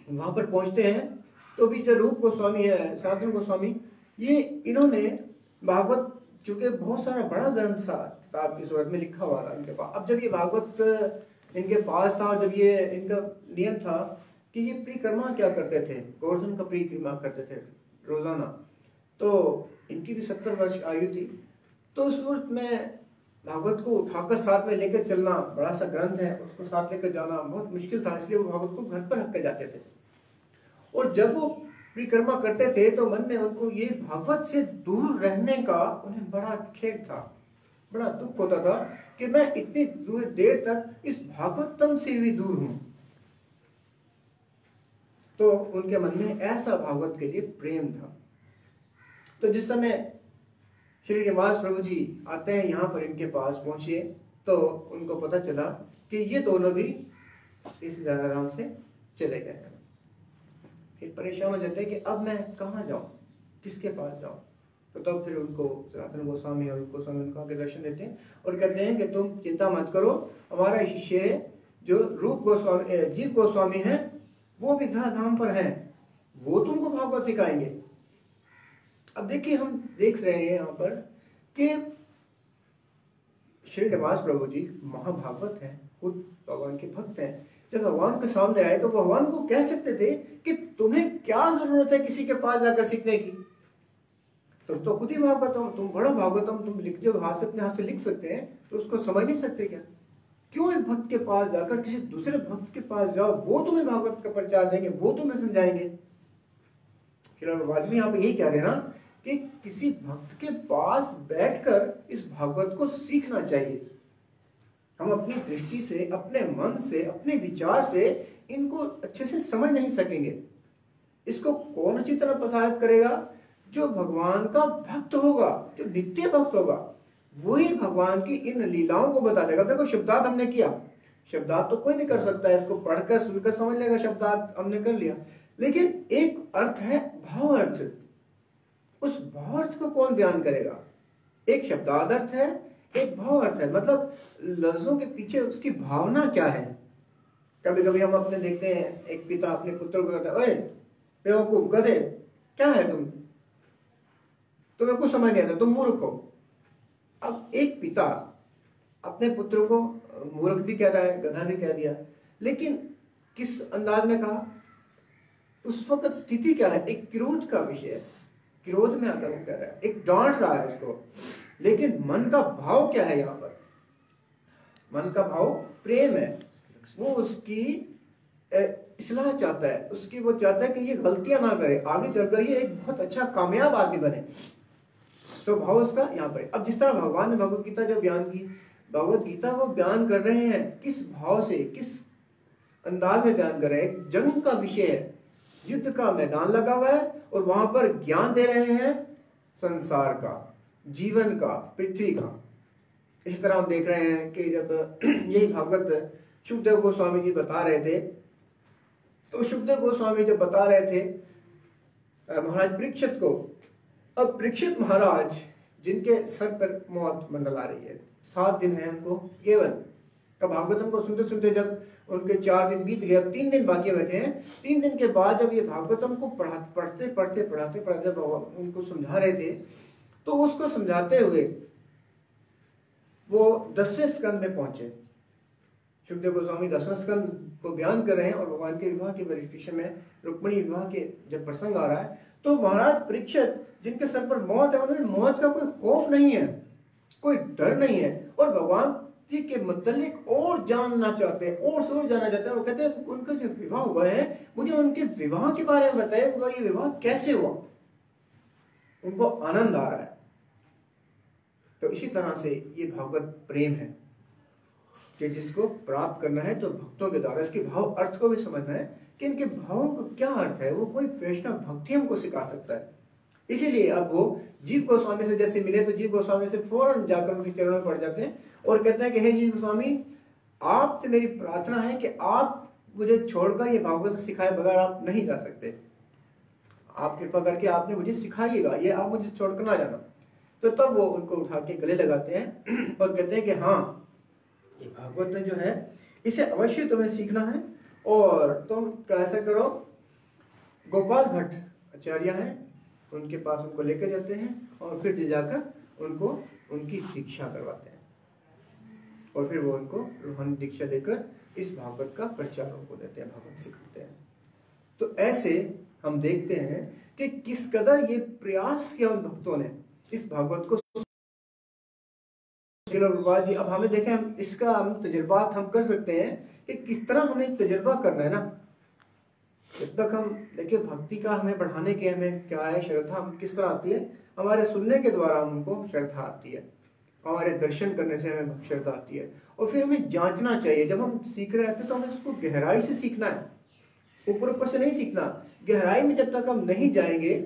वहाँ पर पहुँचते हैं तो भी जो रूप गोस्वामी है सनातन गोस्वामी, ये इन्होंने भागवत, चूँकि बहुत सारा बड़ा ग्रंथ था, किताब की सूरत में लिखा हुआ था इनके पास। अब जब ये भागवत, इनके पास था और जब ये इनका नियम था कि ये परिक्रमा क्या करते थे, गोवर्धन का परिक्रमा करते थे, रोज़ाना तो इनकी भी सत्तर वर्ष आयु थी। तो उस वक्त में भागवत को उठाकर साथ में लेकर चलना बड़ा सा ग्रंथ है, उसको साथ लेकर जाना बहुत मुश्किल था, इसलिए वो भागवत को घर पर रख के जाते थे। और जब वो परिक्रमा करते थे तो मन में उनको ये भागवत से दूर रहने का उन्हें बड़ा खेद था, बड़ा दुख होता था कि मैं इतनी देर तक इस भागवतम से भी दूर हूँ। तो उनके मन में ऐसा भागवत के लिए प्रेम था। तो जिस समय श्री निवास प्रभु जी आते हैं, यहाँ पर इनके पास पहुँचे। तो उनको पता चला कि ये दोनों भी इस राम से चले गए। फिर परेशान हो जाते हैं कि अब मैं कहाँ जाऊँ? किसके पास जाऊँ? तो तब फिर उनको सनातन गोस्वामी और गोस्वामी उनको आगे दर्शन देते हैं और कहते हैं कि तुम चिंता मत करो, हमारा शिष्य जो रूप गोस्वामी जीव गोस्वामी है, वो भी धाम पर हैं। वो तुमको भागवत सिखाएँगे। अब देखिए हम देख रहे हैं यहाँ पर कि श्री निवास प्रभु जी महाभागवत हैं, खुद भगवान के भक्त हैं। जब भगवान के सामने आए तो भगवान को कह सकते थे कि तुम्हें क्या ज़रूरत है किसी के पास जाकर सीखने की? तुम तो खुद ही भागवतम, तुम बड़ा भागवतम, तुम लिख जो हाथ से, अपने हाथ से लिख सकते हैं तो उसको समझ नहीं सकते क्या? क्यों एक भक्त के पास जाकर किसी दूसरे भक्त के पास जाओ, वो तुम्हें भागवत का प्रचार देंगे, वो तुम्हें समझाएँगे? यहाँ पे यही कह रहे ना कि किसी भक्त के पास बैठकर इस भागवत को सीखना चाहिए। हम अपनी दृष्टि से, अपने मन से, अपने विचार से इनको अच्छे से समझ नहीं सकेंगे। इसको कौन अच्छी तरह प्रसारित करेगा? जो भगवान का भक्त होगा, जो नित्य भक्त होगा, वही भगवान की इन लीलाओं को बता देगा। देखो, शब्दार्थ हमने किया। शब्दार्थ तो कोई नहीं कर सकता है इसको पढ़कर, सुनकर समझ लेगा, शब्दार्थ हमने कर लिया। लेकिन एक अर्थ है भाव अर्थ उस भाव अर्थ को कौन बयान करेगा? एक शब्दार्थ है, एक भाव अर्थ है। मतलब लफ्जों के पीछे उसकी भावना क्या है? कभी कभी हम अपने देखते हैं, एक पिता अपने पुत्र को कहता है बेवकूफ़, गधे, क्या है तुम? तुम्हें कुछ समझ नहीं आता, तुम मूर्ख हो। अब एक पिता अपने पुत्र को, मूर्ख भी कह रहा है, गधा भी कह दिया। लेकिन किस अंदाज में कहा? उस वक्त स्थिति क्या है? एक क्रोध का विषय है। क्रोध में आकर वो कह रहा है। एक डांट रहा है उसको। लेकिन मन का भाव क्या है यहाँ पर? मन का भाव प्रेम है। वो उसकी इसलाह चाहता है। उसकी वो चाहता है कि ये गलतियाँ ना करे। आगे चलकर ये एक बहुत अच्छा कामयाब आदमी बने। तो भाव उसका यहाँ पर अब जिस तरह भगवान ने भगवत गीता जो बयान की, भगवत गीता को बयान कर रहे हैं, किस भाव से, किस अंदाज में बयान कर रहे हैं? जंग का विषय है। युद्ध का मैदान लगा हुआ है और वहाँ पर ज्ञान दे रहे हैं संसार का, जीवन का, पृथ्वी का। इस तरह हम देख रहे हैं कि जब [clears throat] यही भागवत सुखदेव गोस्वामी जी बता रहे थे तो सुखदेव गोस्वामी जब बता रहे थे महाराज परीक्षित को, अब परीक्षित महाराज जिनके सर पर मौत मंडल आ रही है, सात दिन है उनको, केवल। तब भागवतम को सुनते सुनते जब उनके चार दिन बीत गए तीन दिन बाकी बैठे हैं। तीन दिन के बाद जब ये भागवतम को पढ़ा, पढ़ते पढ़ते, पढ़ाते पढ़ाते उनको समझा रहे थे तो उसको समझाते हुए वो दसवें स्कंद में पहुँचे। सुखदेव गोस्वामी दसवें स्कंद को बयान कर रहे हैं और भगवान के विवाह के वेरिफिकेशन में रुक्मणी विवाह के जब प्रसंग आ रहा है तो महाराज परीक्षित, जिनके सर पर मौत है, उन्हें मौत का कोई खौफ नहीं है, कोई डर नहीं है और भगवान जी के मतलब और जानना चाहते हैं, और सोच जानना चाहते हैं। वो कहते हैं, उनका जो विवाह हुआ है, मुझे उनके विवाह के बारे में बताए उनका ये विवाह कैसे हुआ? उनको आनंद आ रहा है। तो इसी तरह से ये भागवत प्रेम है कि जिसको प्राप्त करना है तो भक्तों के द्वारा इसके भाव अर्थ को भी समझना है कि इनके भावों का क्या अर्थ है। वो कोई वैष्णव भक्ति हमको सिखा सकता है। इसीलिए अब वो जीव गोस्वामी से जैसे मिले तो जीव गोस्वामी से फ़ौरन जाकर उनके चरणों में पड़ जाते हैं और कहते हैं कि, हे जीव गोस्वामी, आपसे मेरी प्रार्थना है कि आप मुझे छोड़कर ये भागवत सिखाए बगैर आप नहीं जा सकते। आप कृपा करके आपने मुझे सिखाइएगा, ये आप मुझे छोड़कर ना जाना। तो तब वो उनको उठा के गले लगाते हैं [clears throat] और कहते हैं कि हाँ ये भागवत जो है, इसे अवश्य तुम्हें सीखना है और तुम कैसे करो, गोपाल भट्ट आचार्य हैं उनके पास उनको लेकर जाते हैं और फिर ले जाकर उनको उनकी दीक्षा करवाते हैं। और फिर वो उनको रूहानी दीक्षा देकर इस भागवत का प्रचार उनको देते हैं, भागवत सिखाते हैं। तो ऐसे हम देखते हैं कि किस कदर ये प्रयास किया उन भक्तों ने इस भागवत को। जी, अब हमें देखें, हम इसका हम तजुर्बात हम कर सकते हैं कि किस तरह हमें तजुर्बा करना है ना। जब तक हम, देखिए, भक्ति का हमें बढ़ाने के हमें क्या है? श्रद्धा किस तरह आती है? हमारे सुनने के द्वारा हमको श्रद्धा आती है। हमारे दर्शन करने से हमें श्रद्धा आती है। और फिर हमें जांचना चाहिए। जब हम सीख रहे होते तो हमें उसको गहराई से सीखना है। ऊपर ऊपर से नहीं सीखना। गहराई में जब तक हम नहीं जाएँगे,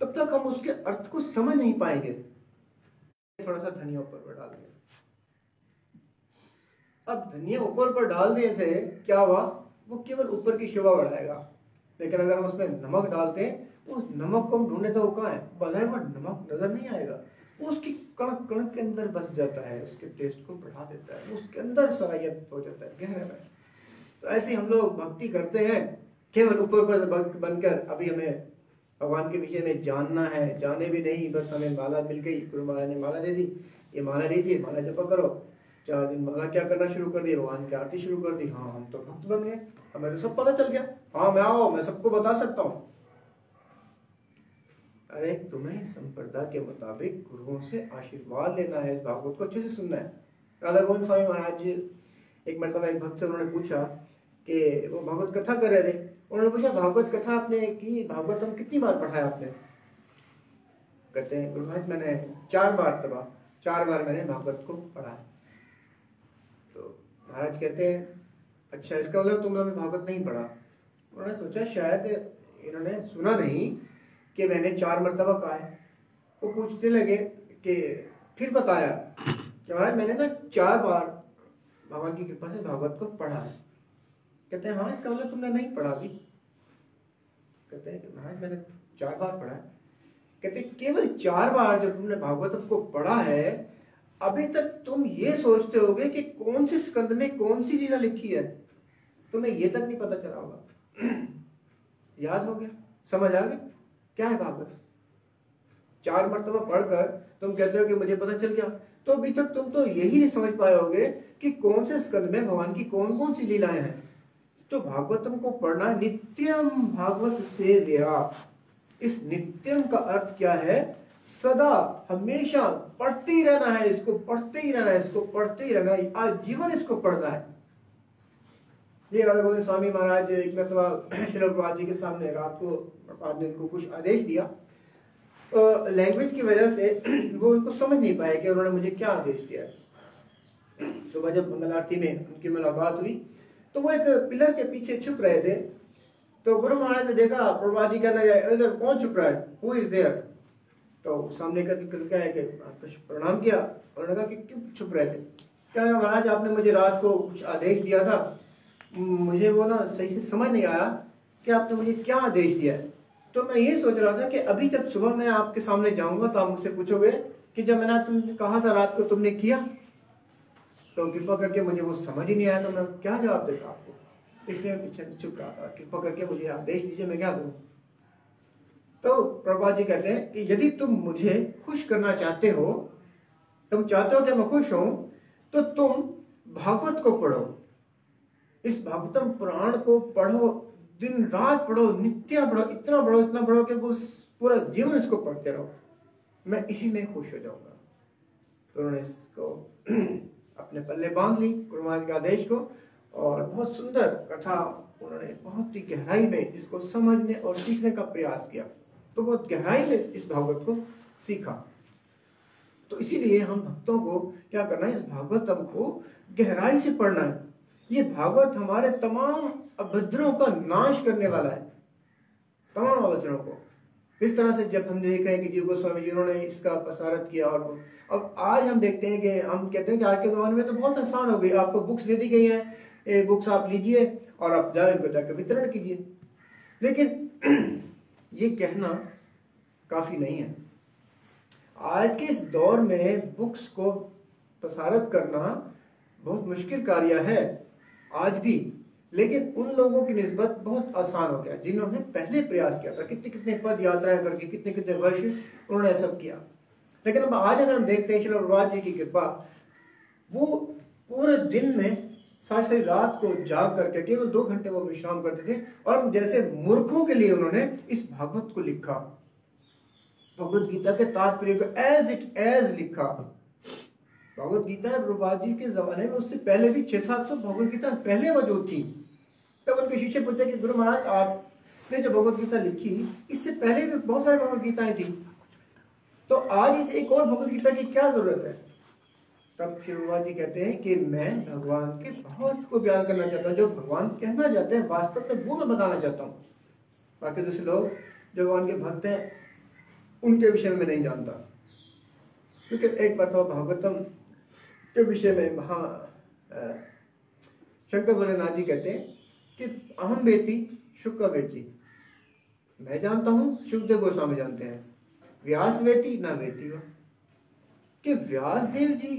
तब तक हम उसके अर्थ को समझ नहीं पाएँगे। थोड़ा सा धनिया ऊपर पर डाल दिया। अब धनिया ऊपर पर डाल देने से क्या हुआ? वो केवल ऊपर की शोभा बढ़ाएगा। लेकिन अगर हम उसमें नमक डालते हैं उस नमक को हम ढूंढे तो वो कहाँ है? बाज़ार में नमक नज़र नहीं आएगा। उसकी कणक कणक के अंदर बस जाता है, उसके टेस्ट को बढ़ा देता है, उसके अंदर सरायत हो जाता है, गहरे में। तो ऐसे हम लोग भक्ति करते हैं, केवल ऊपर ऊपर बनकर अभी हमें भगवान के विषय में जानना है, जाने भी नहीं, बस हमें माला मिल गई, गुरु महाराज ने माला दे दी। ये माला लीजिए माला जपा करो। चार दिन माला क्या करना शुरू कर दिया? भगवान की आरती शुरू कर दी। हाँ हम तो भक्त बन गए। हमें तो सब पता चल गया। हाँ मैं आओ, मैं सबको बता सकता हूँ। अरे, तुम्हें संप्रदाय के मुताबिक गुरुओं से आशीर्वाद लेना है। इस भागवत को अच्छे से सुनना है। राधा गोविंद स्वामी महाराज, एक मरतबा एक भक्त से उन्होंने पूछा कि वो भागवत कथा कर रहे थे। उन्होंने पूछा, भागवत कथा आपने की? भागवत हम कितनी बार पढ़ा है आपने? कहते हैं, गुरु महाराज, मैंने चार बार तबा, चार बार मैंने भागवत को पढ़ा महाराज कहते हैं अच्छा इसका मतलब तुमने भागवत नहीं पढ़ा? उन्होंने सोचा, शायद इन्होंने सुना नहीं कि मैंने चार मरतबा कहा है। वो पूछने लगे कि, फिर बताया कि महाराज, मैंने ना चार बार भगवान की कृपा से भागवत को पढ़ा है। कहते हैं हाँ इसका मतलब तुमने नहीं पढ़ा अभी? कहते हैं महाराज, मैंने चार बार पढ़ा है। कहते केवल चार बार जो तुमने भागवत को पढ़ा है अभी तक तुम ये सोचते होगे कि कौन से स्कंद में कौन सी लीला लिखी है? तुम्हें ये तक नहीं पता चला होगा। [clears throat] याद हो गया? समझ आ गया क्या है भागवत? चार मरतबा पढ़कर तुम कहते हो कि मुझे पता चल गया। तो अभी तक तुम तो यही नहीं समझ पाए होगे कि कौन से स्कंद में भगवान की कौन कौन सी लीलाएँ हैं। तो भागवत को पढ़ना नित्यम भागवत से दिया। इस नित्यम का अर्थ क्या है? सदा हमेशा पढ़ते ही रहना है इसको, पढ़ते ही रहना है इसको, पढ़ते ही रहना है। आज जीवन इसको पढ़ना है। ये राधा गोविंद स्वामी महाराज एक मरतबा शिल जी के सामने रात को प्रपात ने उनको कुछ आदेश दिया। लैंग्वेज की वजह से वो उनको समझ नहीं पाए कि उन्होंने मुझे क्या आदेश दिया। सुबह जब मंगल आरती में उनकी मुलाकात हुई तो वो एक पिलर के पीछे छुप रहे थे। तो गुरु महाराज ने देखा प्रभुपाद जी कहना इधर कौन छुप रहा है? हु इज़ देयर तो सामने का क्या है कि प्रणाम किया उन्होंने कहा कि क्यों छुप रहे थे क्या महाराज, आपने मुझे रात को कुछ आदेश दिया था? मुझे वो ना सही से समझ नहीं आया कि आपने मुझे क्या आदेश दिया है। तो मैं ये सोच रहा था कि अभी जब सुबह मैं आपके सामने जाऊँगा तो आप मुझसे पूछोगे कि जब मैंने तुमने कहा था रात को तुमने किया? तो कृपा करके मुझे वो समझ ही नहीं आया तो मैं क्या जवाब देता आपको? इसलिए मैं चुप रहा था। कृपा करके मुझे आदेश दीजिए, मैं क्या दूँ तो प्रभा जी कहते हैं कि यदि तुम मुझे खुश करना चाहते हो, तुम चाहते हो कि मैं खुश हूँ तो तुम भागवत को पढ़ो। इस भागवतम पुराण को पढ़ो, दिन रात पढ़ो, नित्य पढ़ो, इतना पढ़ो इतना पढ़ो कि पूरा जीवन इसको पढ़ते रहो। मैं इसी में खुश हो जाऊँगा। तो उन्होंने इसको [clears throat] अपने पल्ले बाँध ली, गुरु महाराज के आदेश को, और बहुत सुंदर कथा उन्होंने बहुत ही गहराई में इसको समझने और सीखने का प्रयास किया। तो बहुत गहराई में इस भागवत को सीखा। तो इसीलिए हम भक्तों को क्या करना है, इस भागवतम को गहराई से पढ़ना है। ये भागवत हमारे तमाम अभद्रों का नाश करने वाला है। तमाम अभद्रों को। इस तरह से जब हम देख रहे हैं कि जी गोस्वामी जी उन्होंने इसका प्रसारत किया और अब आज हम देखते हैं कि हम कहते हैं कि आज के ज़माने में तो बहुत आसान हो गई। आपको बुक्स दे दी गई हैं। ये बुक्स आप लीजिए और आप इनको जाकर वितरण कीजिए। लेकिन ये कहना काफ़ी नहीं है। आज के इस दौर में बुक्स को प्रसारित करना बहुत मुश्किल कार्य है, आज भी। लेकिन उन लोगों की नस्बत बहुत आसान हो गया, जिन्होंने पहले प्रयास किया था। कितने कितने पद यात्राएँ करके, कितने कितने वर्ष उन्होंने सब किया। लेकिन अब आज अगर हम देखते हैं शिलावाद जी की कृपा, वो पूरे दिन में सारी सारी रात को जाग करके केवल दो घंटे वो विश्राम करते थे। और जैसे मूर्खों के लिए उन्होंने इस भागवत को लिखा। भगवत गीता के तात्पर्य को एज इट एज लिखा। भगवत गीता प्रभुपाद जी के जमाने में उससे पहले भी छह सात सौ भगवत गीता पहले मौजूद थी। तब उनके शिष्य पूछते कि, गुरु महाराज, आपने जो भगवत गीता लिखी, इससे पहले भी बहुत सारी भगवत गीताएँ थी। तो आज इस एक और भगवत गीता की क्या ज़रूरत है? तब शिवभा जी कहते हैं कि मैं भगवान के बहुत को बयान करना चाहता हूँ। जो भगवान कहना चाहते हैं, वास्तव में वो मैं बताना चाहता हूँ। बाकी दूसरे लोग जो भगवान के भक्त हैं, उनके विषय में नहीं जानता। क्योंकि एक बार तो भागवतम के विषय में महा शंकर भोलेनाथ जी कहते हैं कि अहम बेटी शुक्र बेटी मैं जानता हूँ शुभदेव गोस्वामी जानते हैं। व्यास वेती, ना वेती हो कि व्यास देव जी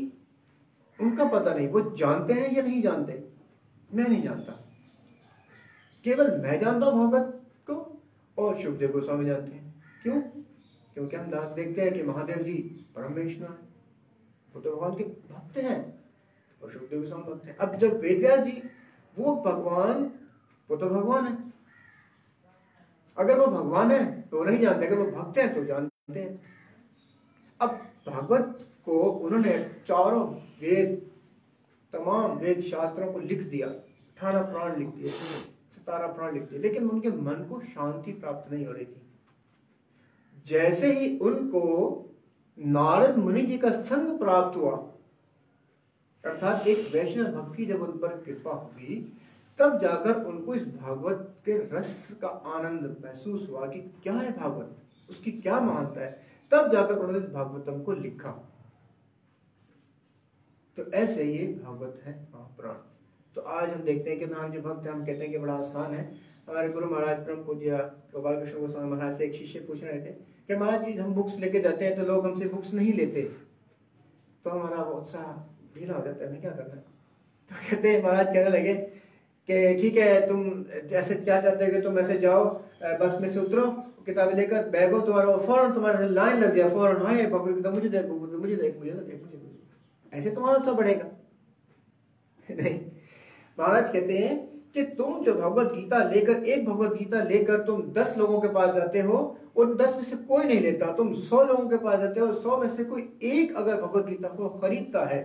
उनका पता नहीं, वो जानते हैं या नहीं जानते? मैं नहीं जानता। केवल मैं जानता हूँ भगवत को और शुभदेव गोस्वामी जानते हैं। क्यों? क्योंकि हम देखते हैं कि महादेव जी परम वैष्णव है। वो तो भगवान के भक्त हैं और शुभदेव गोस्वामी भक्त हैं। अब जब वेदव्यास जी, वो भगवान, वो तो भगवान है। अगर वो भगवान है तो नहीं जानते। अगर वो भक्त है तो जानते हैं। अब भागवत को उन्होंने चारों वेद, तमाम वेद शास्त्रों को लिख दिया। अठारह प्राण लिख दिए, सतारह प्राण लिख दिए, लेकिन उनके मन को शांति प्राप्त नहीं हो रही थी। जैसे ही उनको नारद मुनि जी का संग प्राप्त हुआ, अर्थात एक वैष्णव भक्त जब उन पर कृपा हुई, तब जाकर उनको इस भागवत के रस का आनंद महसूस हुआ कि क्या है भागवत, उसकी क्या महानता है। तब जाकर उन्होंने इस भागवतम को लिखा। तो ऐसे ये भागवत है महापुराण। तो आज हम देखते हैं कि हम जो भक्त हैं, हम कहते हैं कि बड़ा आसान है। हमारे गुरु महाराज परम पूज्य गोपाल कृष्ण गोस्वामी महाराज से एक शिष्य पूछ रहे थे कि महाराज जी, हम बुक्स लेके जाते हैं तो लोग हमसे बुक्स नहीं लेते। तो हमारा उत्साह ढीला हो जाता है, हमें क्या करना है? तो कहते हैं, महाराज कहने लगे कि ठीक है, तुम जैसे क्या चाहते हो तुम ऐसे जाओ बस में से उतरो, किताबें लेकर बैगो, तुम्हारा फ़ौरन, तुम्हारे लाइन लग जाए, फ़ौरन हाँ मुझे देख मुझे देख मुझे देख। ऐसे तुम्हारा सब बढ़ेगा। नहीं महाराज कहते हैं कि तुम जो भगवत गीता लेकर एक भगवत गीता लेकर तुम दस लोगों के पास जाते हो उन दस में से कोई नहीं लेता। तुम सौ लोगों के पास जाते हो सौ में से कोई एक अगर भगवत गीता को खरीदता है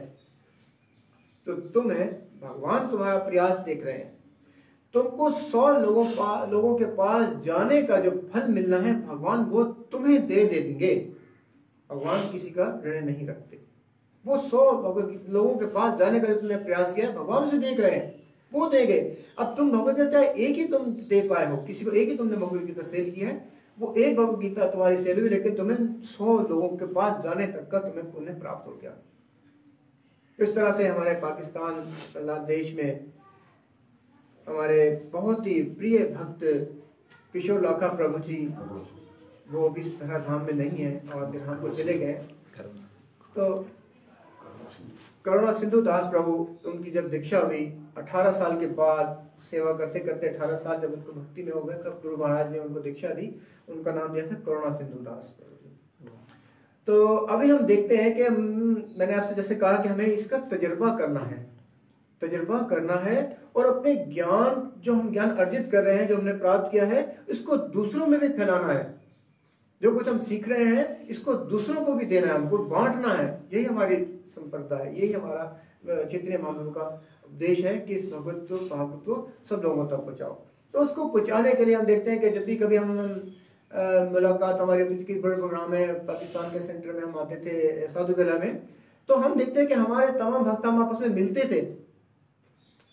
तो तुम्हें भगवान तुम्हारा प्रयास देख रहे हैं। तुमको सौ लोगों पा, लोगों के पास जाने का जो फल मिलना है भगवान वो तुम्हें दे देंगे। भगवान किसी का ऋण नहीं रखते। वो सौ लोगों के पास जाने का जो तुमने प्रयास किया, भगवान उसे देख रहे हैं। वो देंगे अब तुम भगवत गीता चाहे एक ही तुम दे पाए हो। किसी को एक ही तुमने भगवत गीता सेल की है। वो एक भगवत गीता तुम्हारी सेल हुई, लेकिन तुम्हें सौ लोगों के पास जाने तक का तुम्हें पुण्य प्राप्त हो गया। इस तरह से हमारे पाकिस्तान देश में हमारे बहुत ही प्रिय भक्त किशोर लाखा प्रभु जी, वो भी इस तरह धाम में नहीं है और धाम को चले गए। तो करुणा सिंधु दास प्रभु, उनकी जब दीक्षा हुई 18 साल के बाद सेवा करते करते 18 साल जब उनको भक्ति में हो गए, तब गुरु महाराज ने उनको दीक्षा दी, उनका नाम दिया था करुणा सिंधु दास तो अभी हम देखते हैं कि मैंने आपसे जैसे कहा कि हमें इसका तजर्बा करना है। तजर्बा करना है और अपने ज्ञान, जो हम ज्ञान अर्जित कर रहे हैं, जो हमने प्राप्त किया है, इसको दूसरों में भी फैलाना है। जो कुछ हम सीख रहे हैं, इसको दूसरों को भी देना है, हमको बांटना है। यही हमारी संप्रदा है यही हमारा क्षेत्रीय महाप्रभु का उद्देश्य है कि इस भगवत्व भागवत्व सब लोगों तक पहुंचाओ। तो उसको पहुँचाने के लिए हम देखते हैं कि जब भी कभी हम मुलाकात हमारे बड़े प्रोग्राम है पाकिस्तान के सेंटर में हम आते थे, साधु बेला में तो हम देखते हैं कि हमारे तमाम भक्त हम आपस में मिलते थे।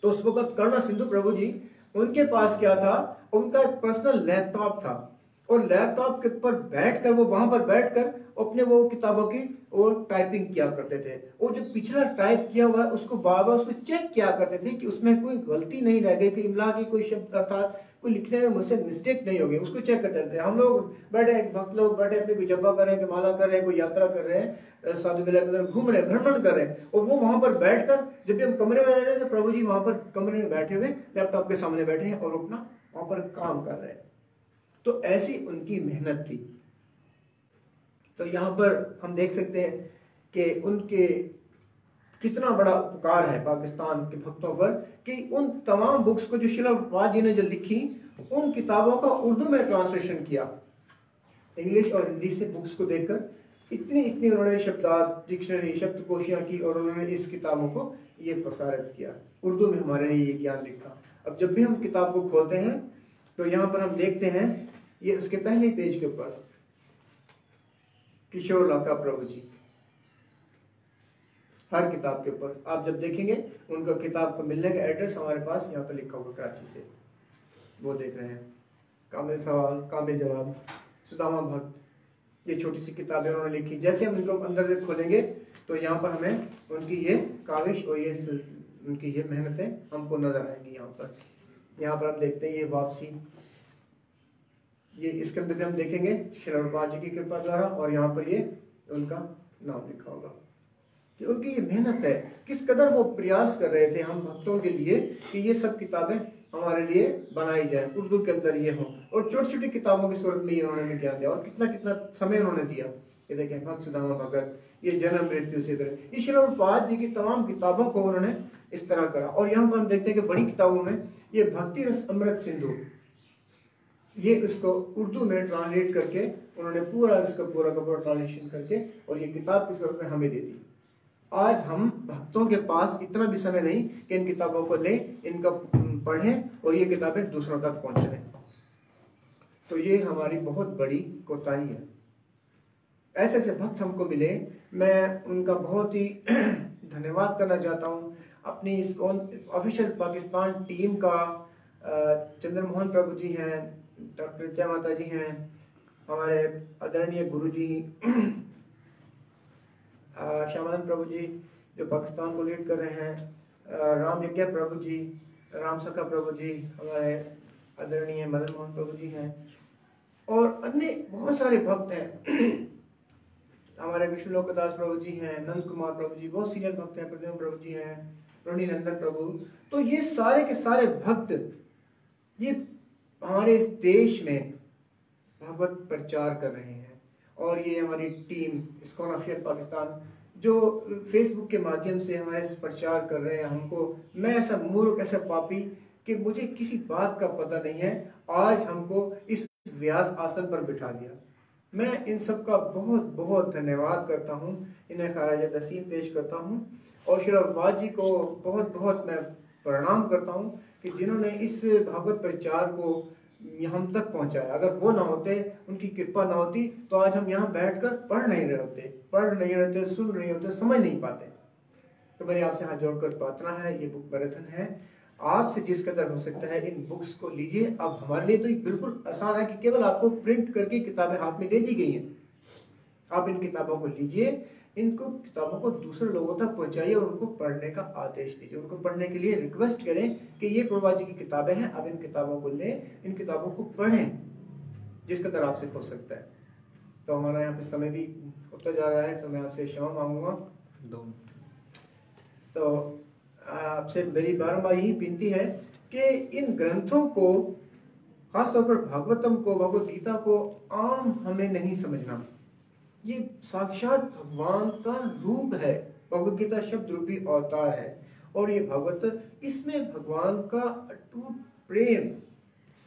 तो उस वक्त करुणा सिंधु प्रभु जी, उनके पास क्या था? उनका पर्सनल लैपटॉप था। और लैपटॉप के ऊपर बैठकर, वो वहाँ पर बैठकर अपने वो किताबों की और टाइपिंग किया करते थे। और जो पिछला टाइप किया हुआ है, उसको बार बार उसको चेक किया करते थे कि उसमें कोई गलती नहीं रह गई कि इमला की कोई शब्द अर्थात कोई लिखने में मुझसे मिस्टेक नहीं होगी। उसको चेक करते हैं हम लोग बैठे, भक्त लोग बैठे, अपने कोई जब्बा कर रहे हैं, कोई माला कर रहे हैं, कोई यात्रा कर रहे हैं, साधु मेला अंदर घूम रहे हैं, भ्रमण कर रहे हैं। और वो वहाँ पर बैठकर, जब भी हम कमरे में रहते हैं तो प्रभु जी वहाँ पर कमरे में बैठे हुए लैपटॉप के सामने बैठे हैं और अपना वहाँ पर काम कर रहे हैं। तो ऐसी उनकी मेहनत थी। तो यहाँ पर हम देख सकते हैं कि उनके कितना बड़ा उपकार है पाकिस्तान के भक्तों पर कि उन तमाम बुक्स को जो शिला जी ने जो लिखी, उन किताबों का उर्दू में ट्रांसलेशन किया। इंग्लिश और हिंदी से बुक्स को देखकर इतनी इतनी उन्होंने शब्दात डिक्शनरी शब्द कोशियाँ की और उन्होंने इस किताबों को ये प्रसारित किया। उर्दू में हमारे लिए ये ज्ञान लिखा। अब जब भी हम किताब को खोलते हैं तो यहाँ पर हम देखते हैं, ये उसके पहले पेज के ऊपर, किशोर लाका प्रभु जी। हर किताब के ऊपर। आप जब देखेंगे, उनका किताब को मिलने का एड्रेस हमारे पास यहाँ पर लिखा हुआ कराची से। वो देख रहे हैं। कामिल सवाल, कामिल जवाब, सुदामा भक्त। ये छोटी सी किताबें उन्होंने लिखी। जैसे हम इनको अंदर से खोलेंगे तो यहाँ पर हमें उनकी ये काविश और ये उनकी ये मेहनतें हमको नज़र आएँगी यहाँ पर। यहाँ पर हम देखते हैं ये वापसी। ये इसके अंदर भी हम देखेंगे श्री जी की कृपा द्वारा, और यहाँ पर ये उनका नाम लिखा होगा। कि उनकी ये मेहनत है, किस कदर वो प्रयास कर रहे थे हम भक्तों के लिए कि ये सब किताबें हमारे लिए बनाई जाए, उर्दू के अंदर ये हो। और छोटी छोटी किताबों की सूरत में ये उन्होंने ज्ञान दिया, और कितना कितना समय उन्होंने दिया। ये देखें भक्त सुदामा भगत ये जन्म मृत्यु से तरह ईश्वर पाद जी की तमाम किताबों को उन्होंने इस तरह करा। और यहाँ पर हम देखते हैं कि बड़ी किताबों में ये भक्ति रस अमृत सिंधु, ये इसको उर्दू में ट्रांसलेट करके उन्होंने पूरा इसका पूरा का पूरा ट्रांसलेशन करके और ये किताब की सूरत में हमें दे दी। आज हम भक्तों के पास इतना भी समय नहीं कि इन किताबों को लें, इनका पढ़ें और ये किताबें दूसरों तक पहुंचाएँ। तो ये हमारी बहुत बड़ी कोताही है। ऐसे ऐसे भक्त हमको मिले। मैं उनका बहुत ही [clears throat] धन्यवाद करना चाहता हूँ। अपनी इस ऑफिशियल पाकिस्तान टीम का चंद्रमोहन प्रभु जी हैं डॉक्टर विद्या माता जी हैं, हमारे आदरणीय गुरु जी [clears throat] श्यामानंद प्रभु जी जो पाकिस्तान को लीड कर रहे हैं राम यज्ञ प्रभु जी, राम सखा प्रभु जी, हमारे आदरणीय मदन मोहन प्रभु जी हैं, और अन्य बहुत सारे भक्त हैं। [clears throat] हमारे विष्णु लोकदास प्रभु जी हैं, नंद कुमार प्रभु जी, बहुत सीनियर भक्त हैं प्रद्युम प्रभु जी हैं रोनी नंदन प्रभु। तो ये सारे के सारे भक्त, ये हमारे इस देश में भगवत प्रचार कर रहे हैं। और ये हमारी टीम इसकॉन अफियर पाकिस्तान, जो फेसबुक के माध्यम से हमारे प्रचार कर रहे हैं, हमको, मैं ऐसा मूर्ख, ऐसा पापी कि मुझे किसी बात का पता नहीं है। आज हमको इस व्यास आसन पर बिठा दिया। मैं इन सब का बहुत बहुत धन्यवाद करता हूँ। इन्हें खराज तसीम पेश करता हूँ। और श्री अब्बास जी को बहुत बहुत मैं प्रणाम करता हूँ कि जिन्होंने इस भागवत प्रचार को हम तक पहुँचाया। अगर वो ना होते, उनकी कृपा ना होती तो आज हम यहाँ बैठकर पढ़ नहीं रहे होते, पढ़ नहीं रहते सुन नहीं होते, समझ नहीं पाते। तो मेरी आपसे हाथ जोड़कर प्रार्थना है, ये बुक मैराथन है। आपसे जिस कदर हो सकता है इन बुक्स को लीजिए। अब हमारे लिए तो ये बिल्कुल आसान है कि केवल आपको प्रिंट करके किताबें हाथ में दे दी गई हैं। आप इन किताबों को लीजिए इनको किताबों को दूसरे लोगों तक पहुंचाइए और उनको पढ़ने का आदेश दीजिए। उनको पढ़ने के लिए रिक्वेस्ट करें कि ये प्रभा जी की किताबें हैं आप इन किताबों को लें इन किताबों को पढ़ें जिस कदर आपसे हो सकता है। तो हमारा यहाँ पे समय भी होता जा रहा है तो मैं आपसे क्षमा मांगूँगा। दो तो आपसे मेरी बारम्बार यही विनती है कि इन ग्रंथों को, खासतौर पर भागवतम को, भगवत गीता को, आम हमें नहीं समझना। ये साक्षात भगवान का रूप है, भगवत गीता शब्द रूपी अवतार है। और ये भगवत, इसमें भगवान का अटूट प्रेम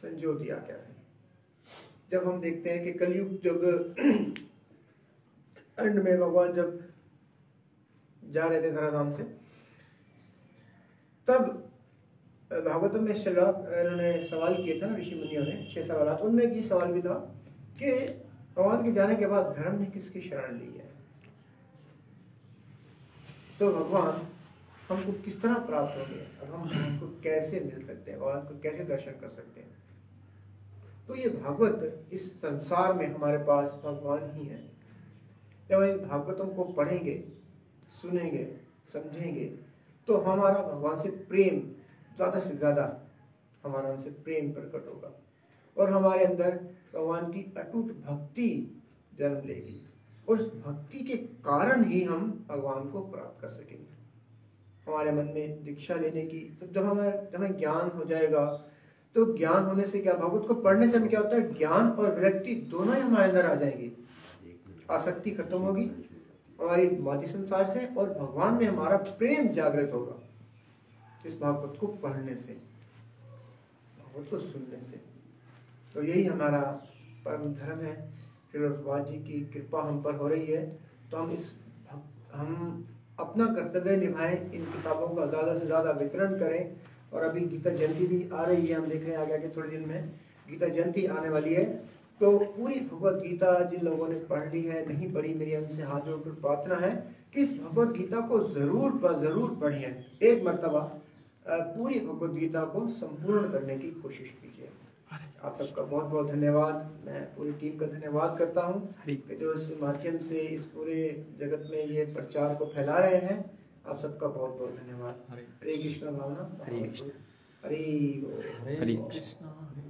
संजो दिया गया है। जब हम देखते हैं कि कलयुग जब [clears throat] अंड में भगवान जब जा रहे थे धराधाम से तब भागवतम में इन्होंने सवाल किए थे ना ऋषि मुनियों ने, छह सवाल उनमें ये सवाल भी था कि भगवान के जाने के बाद धर्म ने किसकी शरण ली है? तो भगवान हमको किस तरह प्राप्त होंगे? और हम हमको कैसे मिल सकते हैं? भगवान को कैसे दर्शन कर सकते हैं? तो ये भागवत इस संसार में हमारे पास भगवान ही है। जब हम भागवतों को पढ़ेंगे, सुनेंगे, समझेंगे तो हमारा भगवान से प्रेम, ज़्यादा से ज़्यादा हमारा उनसे प्रेम प्रकट होगा और हमारे अंदर भगवान की अटूट भक्ति जन्म लेगी। और उस भक्ति के कारण ही हम भगवान को प्राप्त कर सकेंगे। हमारे मन में दीक्षा लेने की तो जब हमें जब हमें ज्ञान हो जाएगा तो ज्ञान होने से क्या, भागवत को पढ़ने से हमें क्या होता है? ज्ञान और विरक्ति दोनों ही हमारे अंदर आ जाएँगे। आसक्ति खत्म होगी हमारी मादी संसार से और भगवान में हमारा प्रेम जागृत होगा। इस भागवत को पढ़ने से, भागवत को सुनने से। तो यही हमारा परम धर्म है। श्री भगवान जी की कृपा हम पर हो रही है। तो हम इस हम अपना कर्तव्य निभाएँ, इन किताबों का ज़्यादा से ज़्यादा वितरण करें। और अभी गीता जयंती भी आ रही है, हम देख रहे हैं आगे आगे थोड़े दिन में। गीता जयंती आने वाली है। तो पूरी भगवत गीता जिन लोगों ने पढ़ ली है नहीं पढ़ी मेरी हमसे हाथ जोड़कर प्रार्थना है कि इस भगवत गीता को ज़रूर पर ज़रूर पढ़िए। एक मरतबा पूरी भगवत गीता को संपूर्ण करने की कोशिश कीजिए। आप सबका बहुत बहुत धन्यवाद। मैं पूरी टीम का धन्यवाद करता हूँ जो इस माध्यम से इस पूरे जगत में ये प्रचार को फैला रहे हैं आप सबका बहुत बहुत धन्यवाद। हरे हरे कृष्ण भावना। हरे कृष्ण। हरे हरे कृष्ण।